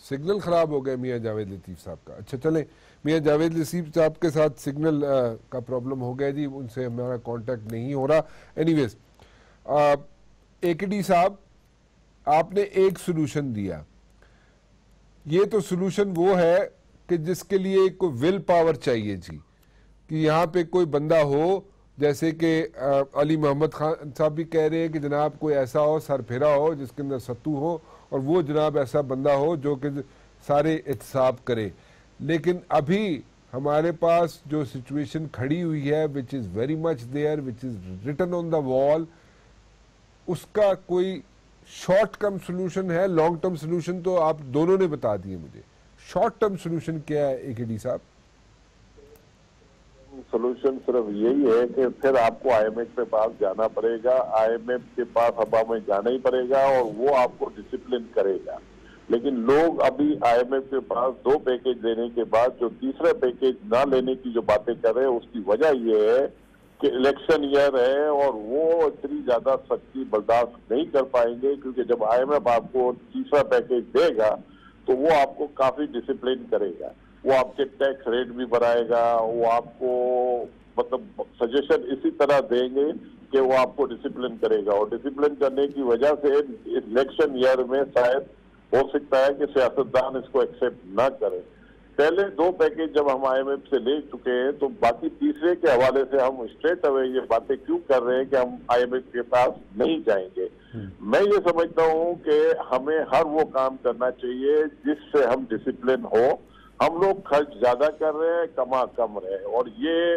سگنل خراب ہو گئے میاں جاوید لطیف صاحب کا۔ اچھا چلیں۔ میاں جاوید لطیف صاحب کے ساتھ سگنل کا پرابلم ہو گیا جی ان سے ہمارا کانٹیکٹ نہیں ہو رہا۔ اینی ویز ایک ڈی صاحب، آپ نے ایک سلوشن دیا۔ یہ تو سلوشن وہ ہے کہ جس کے لیے کوئی ول پاور چاہیے جی۔ کہ یہاں پہ کوئی بندہ ہو، جیسے کہ علی محمد خان صاحب بھی کہہ رہے ہیں کہ جناب کوئی ایسا ہو، سر پھیرا ہو، جس کے اندر ستو ہو اور وہ جناب ایسا بندہ ہو جو کہ سارے احتساب کرے۔ لیکن ابھی ہمارے پاس جو سچویشن کھڑی ہوئی ہے which is very much there which is written on the wall اس کا کوئی شارٹ ٹرم سولوشن ہے لانگ ٹرم سولوشن تو آپ دونوں نے بتا دیے مجھے۔ شارٹ ٹرم سولوشن کیا ہے، اے کے ڈی صاحب؟ سولوشن صرف یہی ہے کہ پھر آپ کو آئی ایم ایف کے پاس جانا پڑے گا۔ آئی ایم ایف کے پاس اب میں جانا ہی پڑے گا اور وہ آپ کو ڈسپلن کرے گا۔ لیکن لوگ ابھی آئی ایم ایف کے پاس دو پیکج دینے کے بعد جو تیسرے پیکج نہ لینے کی جو باتیں کر رہے ہیں، اس کی وجہ یہ ہے کہ الیکشن ایئر ہے اور وہ اتنی زیادہ سختی برداشت نہیں کر پائیں گے۔ کیونکہ جب آئی ایم ایف آپ کو تیسرا پیکج دے گا، تو وہ آپ کو کافی ڈسپلن کرے گا۔ وہ آپ کے ٹیکس ریٹ بھی بڑھائے گا وہ آپ کو مطلب سجیشن اسی طرح دیں گے کہ وہ آپ کو ڈسپلن کرے گا۔ اور ڈسپلن کرنے کی وجہ سے الیکشن ایئر میں شاید ہو سکتا ہے کہ سیاستدان اس کو ایکسپٹ نہ کرے پہلے دو پیکج جب ہم آئی ایم ایف سے لے چکے ہیں تو باقی تیسرے کے حوالے سے ہم اسٹریٹ اوے یہ باتیں کیوں کر رہے ہیں کہ ہم آئی ایم ایف کے پاس نہیں جائیں گے؟ میں یہ سمجھتا ہوں کہ ہمیں ہر وہ کام کرنا چاہیے جس سے ہم ڈسپلن ہو۔ ہم لوگ خرچ زیادہ کر رہے ہیں، کما کم رہے اور یہ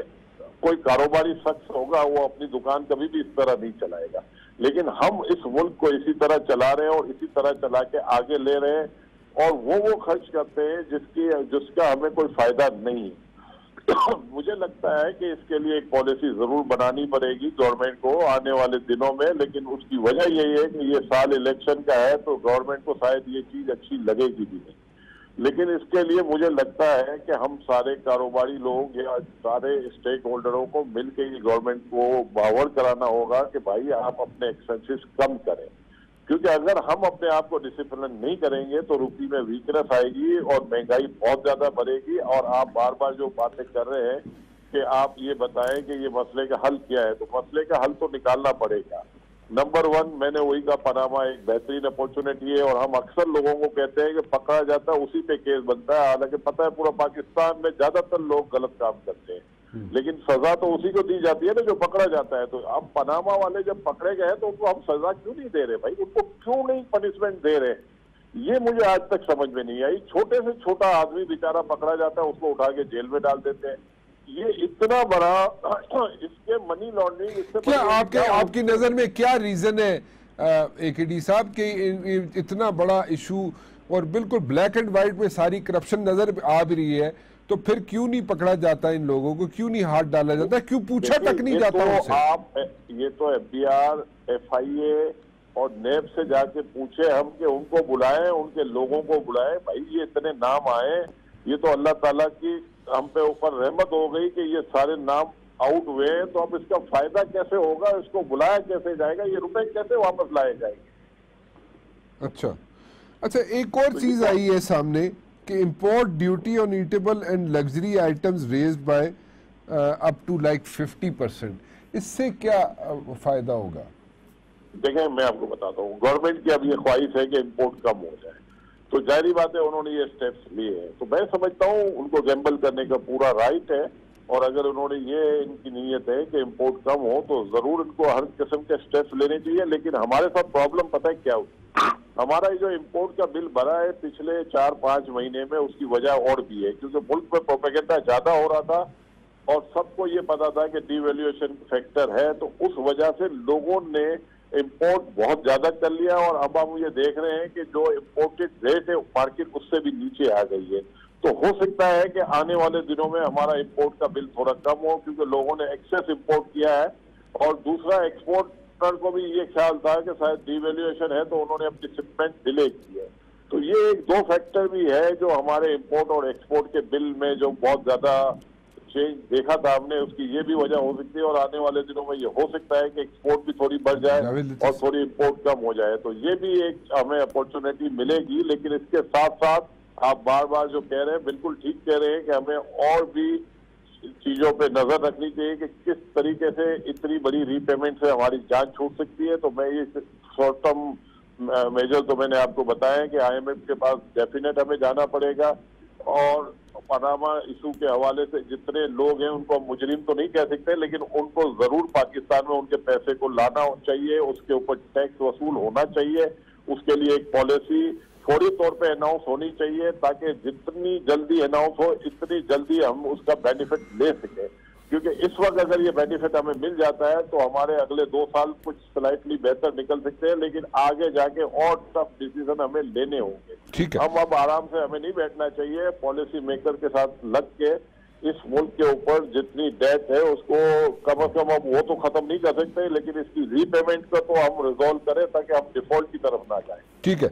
کوئی کاروباری شخص ہوگا، وہ اپنی دکان کبھی بھی اس طرح نہیں چلائے گا۔ لیکن ہم اس ملک کو اسی طرح چلا رہے ہیں اور اسی طرح چلا کے آگے لے رہے ہیں۔ اور وہ وہ خرچ کرتے ہیں جس کی، جس کا ہمیں کوئی فائدہ نہیں مجھے لگتا ہے کہ اس کے لیے ایک پالیسی ضرور بنانی پڑے گی گورنمنٹ کو آنے والے دنوں میں، لیکن اس کی وجہ یہی ہے کہ یہ سال الیکشن کا ہے تو گورنمنٹ کو شاید یہ چیز اچھی لگے گی بھی نہیں۔ لیکن اس کے لیے مجھے لگتا ہے کہ ہم سارے کاروباری لوگ یا سارے اسٹیک ہولڈروں کو مل کے یہ گورنمنٹ کو باور کرانا ہوگا کہ بھائی آپ اپنے ایکسپینسز کم کریں۔ کیونکہ اگر ہم اپنے آپ کو ڈسپلن نہیں کریں گے تو روپی میں ویکنس آئے گی اور مہنگائی بہت زیادہ بڑھے گی اور آپ بار بار جو باتیں کر رہے ہیں کہ آپ یہ بتائیں کہ یہ مسئلے کا حل کیا ہے، تو مسئلے کا حل تو نکالنا پڑے گا۔ نمبر ون میں نے وہی کا پناما ایک بہترین اپورچونٹی ہے اور ہم اکثر لوگوں کو کہتے ہیں کہ پکڑا جاتا ہے اسی پہ کیس بنتا ہے۔ حالانکہ پتہ ہے پورا پاکستان میں زیادہ تر لوگ غلط کام کرتے ہیں۔ لیکن سزا تو اسی کو دی جاتی ہے نا جو پکڑا جاتا ہے۔ تو اب پناما والے جب پکڑے گئے تو ان کو ہم سزا کیوں نہیں دے رہے بھائی؟ ان کو کیوں نہیں پنشمنٹ دے رہے؟ یہ مجھے آج تک سمجھ میں نہیں آئی۔ چھوٹے سے چھوٹا آدمی بیچارہ پکڑا جاتا ہے اس کو اٹھا کے جیل میں ڈال دیتے ہیں۔ یہ اتنا بڑا اس کے منی لانڈرنگ کیا آپ کے آپ کی نظر میں کیا ریزن ہے اے کے ڈی صاحب کہ اتنا بڑا ایشو اور بالکل بلیک اینڈ وائٹ میں ساری کرپشن نظر آ بھی رہی ہے تو پھر کیوں نہیں پکڑا جاتا ان لوگوں کو؟ کیوں نہیں ہاتھ ڈالا جاتا؟ کیوں پوچھا تک نہیں جاتا آپ یہ تو F B R F I A اور نیب سے جا کے پوچھے ہم کہ ان کو بلائیں ان کے لوگوں کو بلائیں بھائی یہ اتنے نام آئے یہ تو اللہ تعالیٰ کی ہم پہ اوپر رحمت ہو گئی کہ یہ سارے نام آؤٹ ہوئے ہیں تو اب اس کا فائدہ کیسے ہوگا؟ اس کو بلایا کیسے جائے گا؟ یہ روپے کیسے واپس لائے جائیں گے؟ اچھا۔ اچھا ایک اور چیز آئی ہے سامنے کہ import duty on eatable and luxury items raised by up to like fifty percent اس سے کیا فائدہ ہوگا؟ دیکھیں میں آپ کو بتاتا ہوں۔ گورنمنٹ کی اب یہ خواہش ہے کہ امپورٹ کم ہو جائے۔ تو ظاہری بات ہے انہوں نے یہ سٹیپس لیے ہیں۔ تو میں سمجھتا ہوں ان کو گیمبل کرنے کا پورا رائٹ ہے۔ اور اگر انہوں نے یہ ان کی نیت ہے کہ امپورٹ کم ہو تو ضرور ان کو ہر قسم کے سٹیپس لینے چاہیے۔ لیکن ہمارے ساتھ پرابلم پتہ ہے کیا ہوتی ہمارا جو امپورٹ کا بل بھرا ہے پچھلے چار پانچ مہینے میں اس کی وجہ اور بھی ہے۔ کیونکہ ملک میں پروپیگنڈا زیادہ ہو رہا تھا اور سب کو یہ پتا تھا کہ ڈی ویلیویشن فیکٹر ہے۔ تو اس وجہ سے لوگوں نے امپورٹ بہت زیادہ کر لیا اور اب ہم یہ دیکھ رہے ہیں کہ جو امپورٹڈ ریٹ ہے مارکیٹ اس سے بھی نیچے آ گئی ہے۔ تو ہو سکتا ہے کہ آنے والے دنوں میں ہمارا امپورٹ کا بل تھوڑا کم ہو کیونکہ لوگوں نے ایکسیس امپورٹ کیا ہے۔ اور دوسرا ایکسپورٹر کو بھی یہ خیال تھا کہ شاید ڈی ویلیویشن ہے تو انہوں نے اپنی شپمنٹ ڈیلے کی ہے۔ تو یہ ایک دو فیکٹر بھی ہے جو ہمارے امپورٹ اور ایکسپورٹ کے بل میں جو بہت زیادہ چینج دیکھا تھا ہم نے اس کی یہ بھی وجہ ہو سکتی ہے اور آنے والے دنوں میں یہ ہو سکتا ہے کہ ایکسپورٹ بھی تھوڑی بڑھ جائے اور تھوڑی امپورٹ کم ہو جائے۔ تو یہ بھی ایک ہمیں اپورچونیٹی ملے گی لیکن اس کے ساتھ ساتھ آپ بار بار جو کہہ رہے ہیں بالکل ٹھیک کہہ رہے ہیں کہ ہمیں اور بھی چیزوں پہ نظر رکھنی چاہیے کہ کس طریقے سے اتنی بڑی ری پیمنٹ سے ہماری جان چھوٹ سکتی ہے۔ تو میں یہ شارٹ ٹرم میجر تو میں نے آپ کو بتایا کہ آئی ایم ایف کے پاس ڈیفینیٹ ہمیں جانا پڑے گا اور پاناما ایشو کے حوالے سے جتنے لوگ ہیں ان کو مجرم تو نہیں کہہ سکتے، لیکن ان کو ضرور پاکستان میں ان کے پیسے کو لانا چاہیے، اس کے اوپر ٹیکس وصول ہونا چاہیے، اس کے لیے ایک پالیسی فوری طور پہ اناؤنس ہونی چاہیے تاکہ جتنی جلدی اناؤنس ہو، اتنی جلدی ہم اس کا بینیفٹ لے سکیں۔ کیونکہ اس وقت اگر یہ بینیفٹ ہمیں مل جاتا ہے تو ہمارے اگلے دو سال کچھ سلائٹلی بہتر نکل سکتے ہیں لیکن آگے جا کے اور ٹف ڈیسیزن ہمیں لینے ہوں گے۔ ہم اب آرام سے ہمیں نہیں بیٹھنا چاہیے پالیسی میکر کے ساتھ لگ کے اس ملک کے اوپر جتنی ڈیٹ ہے اس کو کم از کم ہم وہ تو ختم نہیں کر سکتے لیکن اس کی ری پیمنٹ کا تو ہم ریزالو کریں تاکہ ہم ڈیفالٹ کی طرف نہ جائیں۔ ٹھیک ہے۔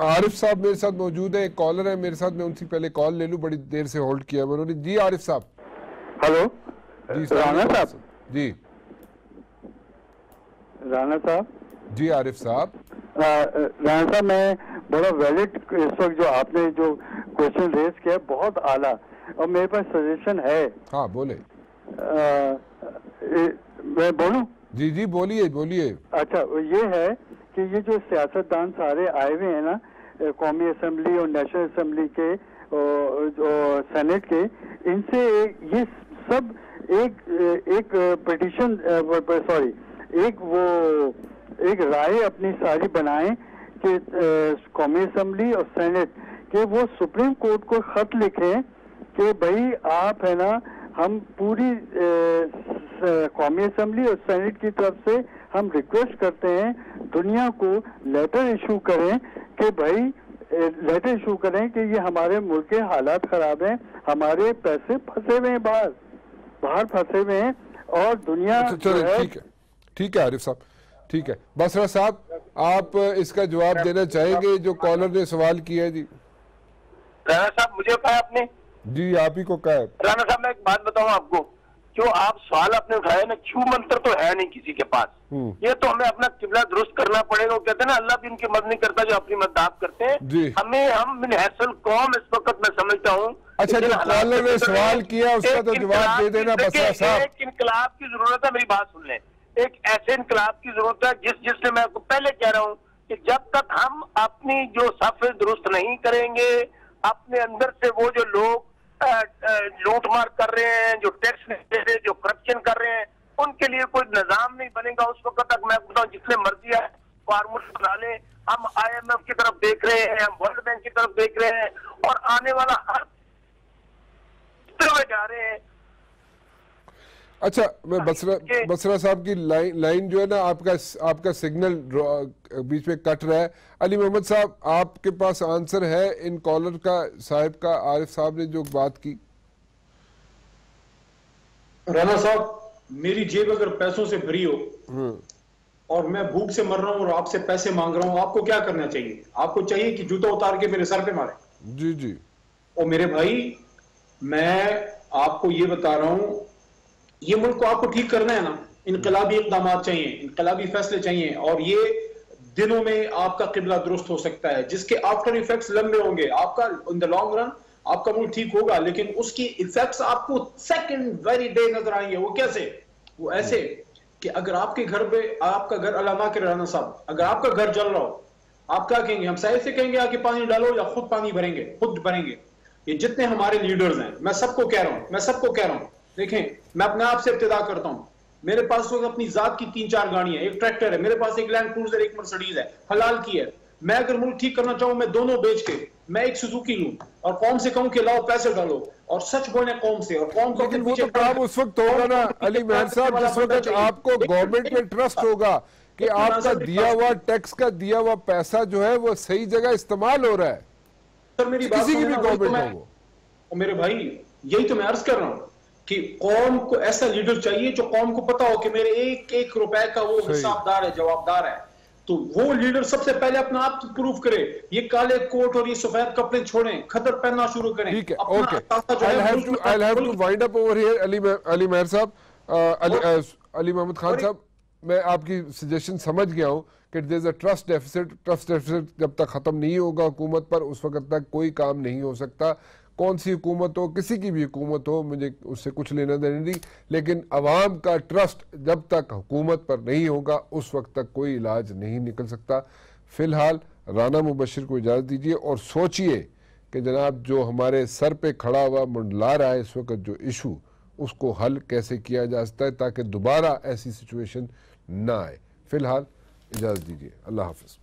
عارف صاحب میرے ساتھ موجود ہے ایک کالر ہے میرے ساتھ میں ان سے پہلے کال لے لوں بڑی دیر سے ہولڈ کیا انہوں نے جی عارف صاحب۔ ہلو؟ جی رانا صاحب؟ جی۔ رانا صاحب؟ جی عارف صاحب۔ رانا صاحب میں بڑا ویلڈ اس وقت جو آپ نے جو کوشچن ریز کیا بہت اعلیٰ۔ اور میرے پاس سجیشن ہے۔ ہاں بولے۔ میں بولوں؟ جی جی بولیے بولیے۔ اچھا یہ ہے کہ یہ جو سیاست دان سارے آئے ہوئے ہیں نا قومی اسمبلی اور نیشنل اسمبلی کے سینٹ کے ان سے یہ سب ایک ایک پٹیشن سوری ایک وہ، ایک رائے اپنی ساری بنائیں کہ قومی اسمبلی اور سینٹ کہ وہ سپریم کورٹ کو خط لکھیں کہ بھائی آپ ہے نا ہم پوری قومی اسمبلی اور سینٹ کی طرف سے ہم ریکویسٹ کرتے ہیں دنیا کو لیٹر ایشو کریں کہ بھائی لیٹر ایشو کریں کہ یہ ہمارے ملک کے حالات خراب ہیں، ہمارے پیسے پھنسے ہوئے ہیں باہر۔ باہر پھنسے ہوئے ہیں اور دنیا ٹھیک ہے۔ ٹھیک ہے عارف صاحب۔ ٹھیک ہے۔ بسرا صاحب آپ اس کا جواب دینا چاہیں گے؟ جو کالر نے سوال کیا ہے جی۔ رانا صاحب مجھے کہا آپ نے؟ جی آپ ہی کو کہا۔ ہے رانا صاحب میں ایک بات بتاؤں آپ کو۔ جو آپ سوال اپنے اٹھائے نا کیوں منتر تو ہے نہیں کسی کے پاس؟ یہ تو ہمیں اپنا قبلہ درست کرنا پڑے گا۔ وہ کہتے ہیں نا اللہ بھی ان کی مدد نہیں کرتا جو اپنی مدد آپ کرتے ہیں۔ ہمیں ہم من حیثل قوم اس وقت میں سمجھتا ہوں۔ اچھا جو کالر نے سوال کیا اس کا تو جواب دے دینا بسرا صاحب۔ ایک انقلاب کی ضرورت ہے میری بات سن لیں۔ ایک ایسے انقلاب کی ضرورت ہے جس جس نے میں آپ کو پہلے کہہ رہا ہوں کہ جب تک ہم اپنی جو صف درست نہیں کریں گے اپنے اندر سے وہ جو لوگ لوٹ مار کر رہے ہیں، جو ٹیکس نہیں دے رہے جو کرپشن کر رہے ہیں، ان کے لیے کوئی نظام نہیں بنے گا اس وقت تک۔ میں بتاؤں جتنے مرضی ہے فارموٹ بنا لیں۔ ہم آئی ایم ایف کی طرف دیکھ رہے ہیں، ہم ورلڈ بینک کی طرف دیکھ رہے ہیں، اور آنے والا ہر جا رہے ہیں۔ اچھا میں بسرا صاحب کی لائن جو ہے نا آپ کا آپ کا سگنل بیچ میں کٹ رہا ہے۔ علی محمد صاحب آپ کے پاس آنسر ہے ان کالر کا صاحب کا عارف صاحب نے جو بات کی۔ رانا صاحب میری جیب اگر پیسوں سے بھری ہو اور میں بھوک سے مر رہا ہوں اور آپ سے پیسے مانگ رہا ہوں آپ کو کیا کرنا چاہیے؟ آپ کو چاہیے کہ جوتا اتار کے میرے سر پہ مارے۔ جی جی۔ اور میرے بھائی میں آپ کو یہ بتا رہا ہوں یہ ملک کو آپ کو ٹھیک کرنا ہے نا، انقلابی اقدامات چاہیے، انقلابی فیصلے چاہیے، اور یہ دنوں میں آپ کا قبلہ درست ہو سکتا ہے۔ جس کے آفٹر ایفیکٹس لمبے ہوں گے، آپ کا ان دا لانگ رن آپ کا ملک ٹھیک ہوگا، لیکن اس کی ایفیکٹس آپ کو سیکنڈ ویری ڈے نظر آئیں گے۔ وہ کیسے؟ وہ ایسے کہ اگر آپ کے گھر پہ، آپ کا گھر علامہ کے رانا صاحب، اگر آپ کا گھر جل رہا ہو، آپ کیا کہیں گے؟ ہم سائے سے کہیں گے آ کے پانی ڈالو یا خود پانی بھریں گے؟ خود بھریں گے۔ یہ جتنے ہمارے لیڈرز ہیں، میں سب کو کہہ رہا ہوں، میں سب کو کہہ رہا ہوں۔ دیکھیں میں اپنے آپ سے ابتدا کرتا ہوں۔ میرے پاس تو اپنی ذات کی تین چار گاڑیاں ایک ٹریکٹر ہے میرے پاس ایک لینڈ کروزر ایک مرسڈیز ہے حلال کی ہے۔ میں اگر ملک ٹھیک کرنا چاہوں میں دونوں بیچ کے میں ایک سزوکی لوں۔ اور قوم سے کہوں کہ لاؤ پیسے ڈالو۔ اور سچ بولیں قوم سے اور قوم کو لیکن وہ تو کام اس وقت ہوگا نا علی مہر صاحب جس وقت آپ کو گورنمنٹ میں ٹرسٹ ہوگا کہ آپ کا دیا ہوا ٹیکس کا دیا ہوا پیسہ جو ہے وہ صحیح جگہ استعمال ہو رہا ہے۔ کسی کی بھی گورنمنٹ ہو میرے بھائی یہی تو میں عرض کر رہا ہوں۔ کہ قوم کو ایسا لیڈر چاہیے جو قوم کو پتا ہو کہ میرے ایک ایک روپے کا وہ۔ حساب دار ہے جواب دار ہے۔ تو وہ لیڈر سب سے پہلے اپنا آپ پروف کرے یہ کالے کوٹ اور یہ سفید کپڑے چھوڑیں خطر پہننا شروع کریں۔ ٹھیک ہے اوکے علی مہ- علی مہر صاحب علی محمد خان صاحب میں آپ کی سجیشن سمجھ گیا ہوں کہ there a trust deficit trust deficit جب تک ختم نہیں ہوگا حکومت پر اس وقت تک کوئی کام نہیں ہو سکتا۔ کون سی حکومت ہو، کسی کی بھی حکومت ہو، مجھے اس سے کچھ لینا دینا نہیں۔ لیکن عوام کا ٹرسٹ جب تک حکومت پر نہیں ہوگا، اس وقت تک کوئی علاج نہیں نکل سکتا۔ فی الحال رانا مبشر کو اجازت دیجیے اور سوچئے کہ جناب جو ہمارے سر پہ کھڑا ہوا منڈلا رہا ہے اس وقت جو ایشو، اس کو حل کیسے کیا جا سکتا ہے تاکہ دوبارہ ایسی سچویشن نہ آئے۔ فی الحال اجازت دیجیے اللہ حافظ۔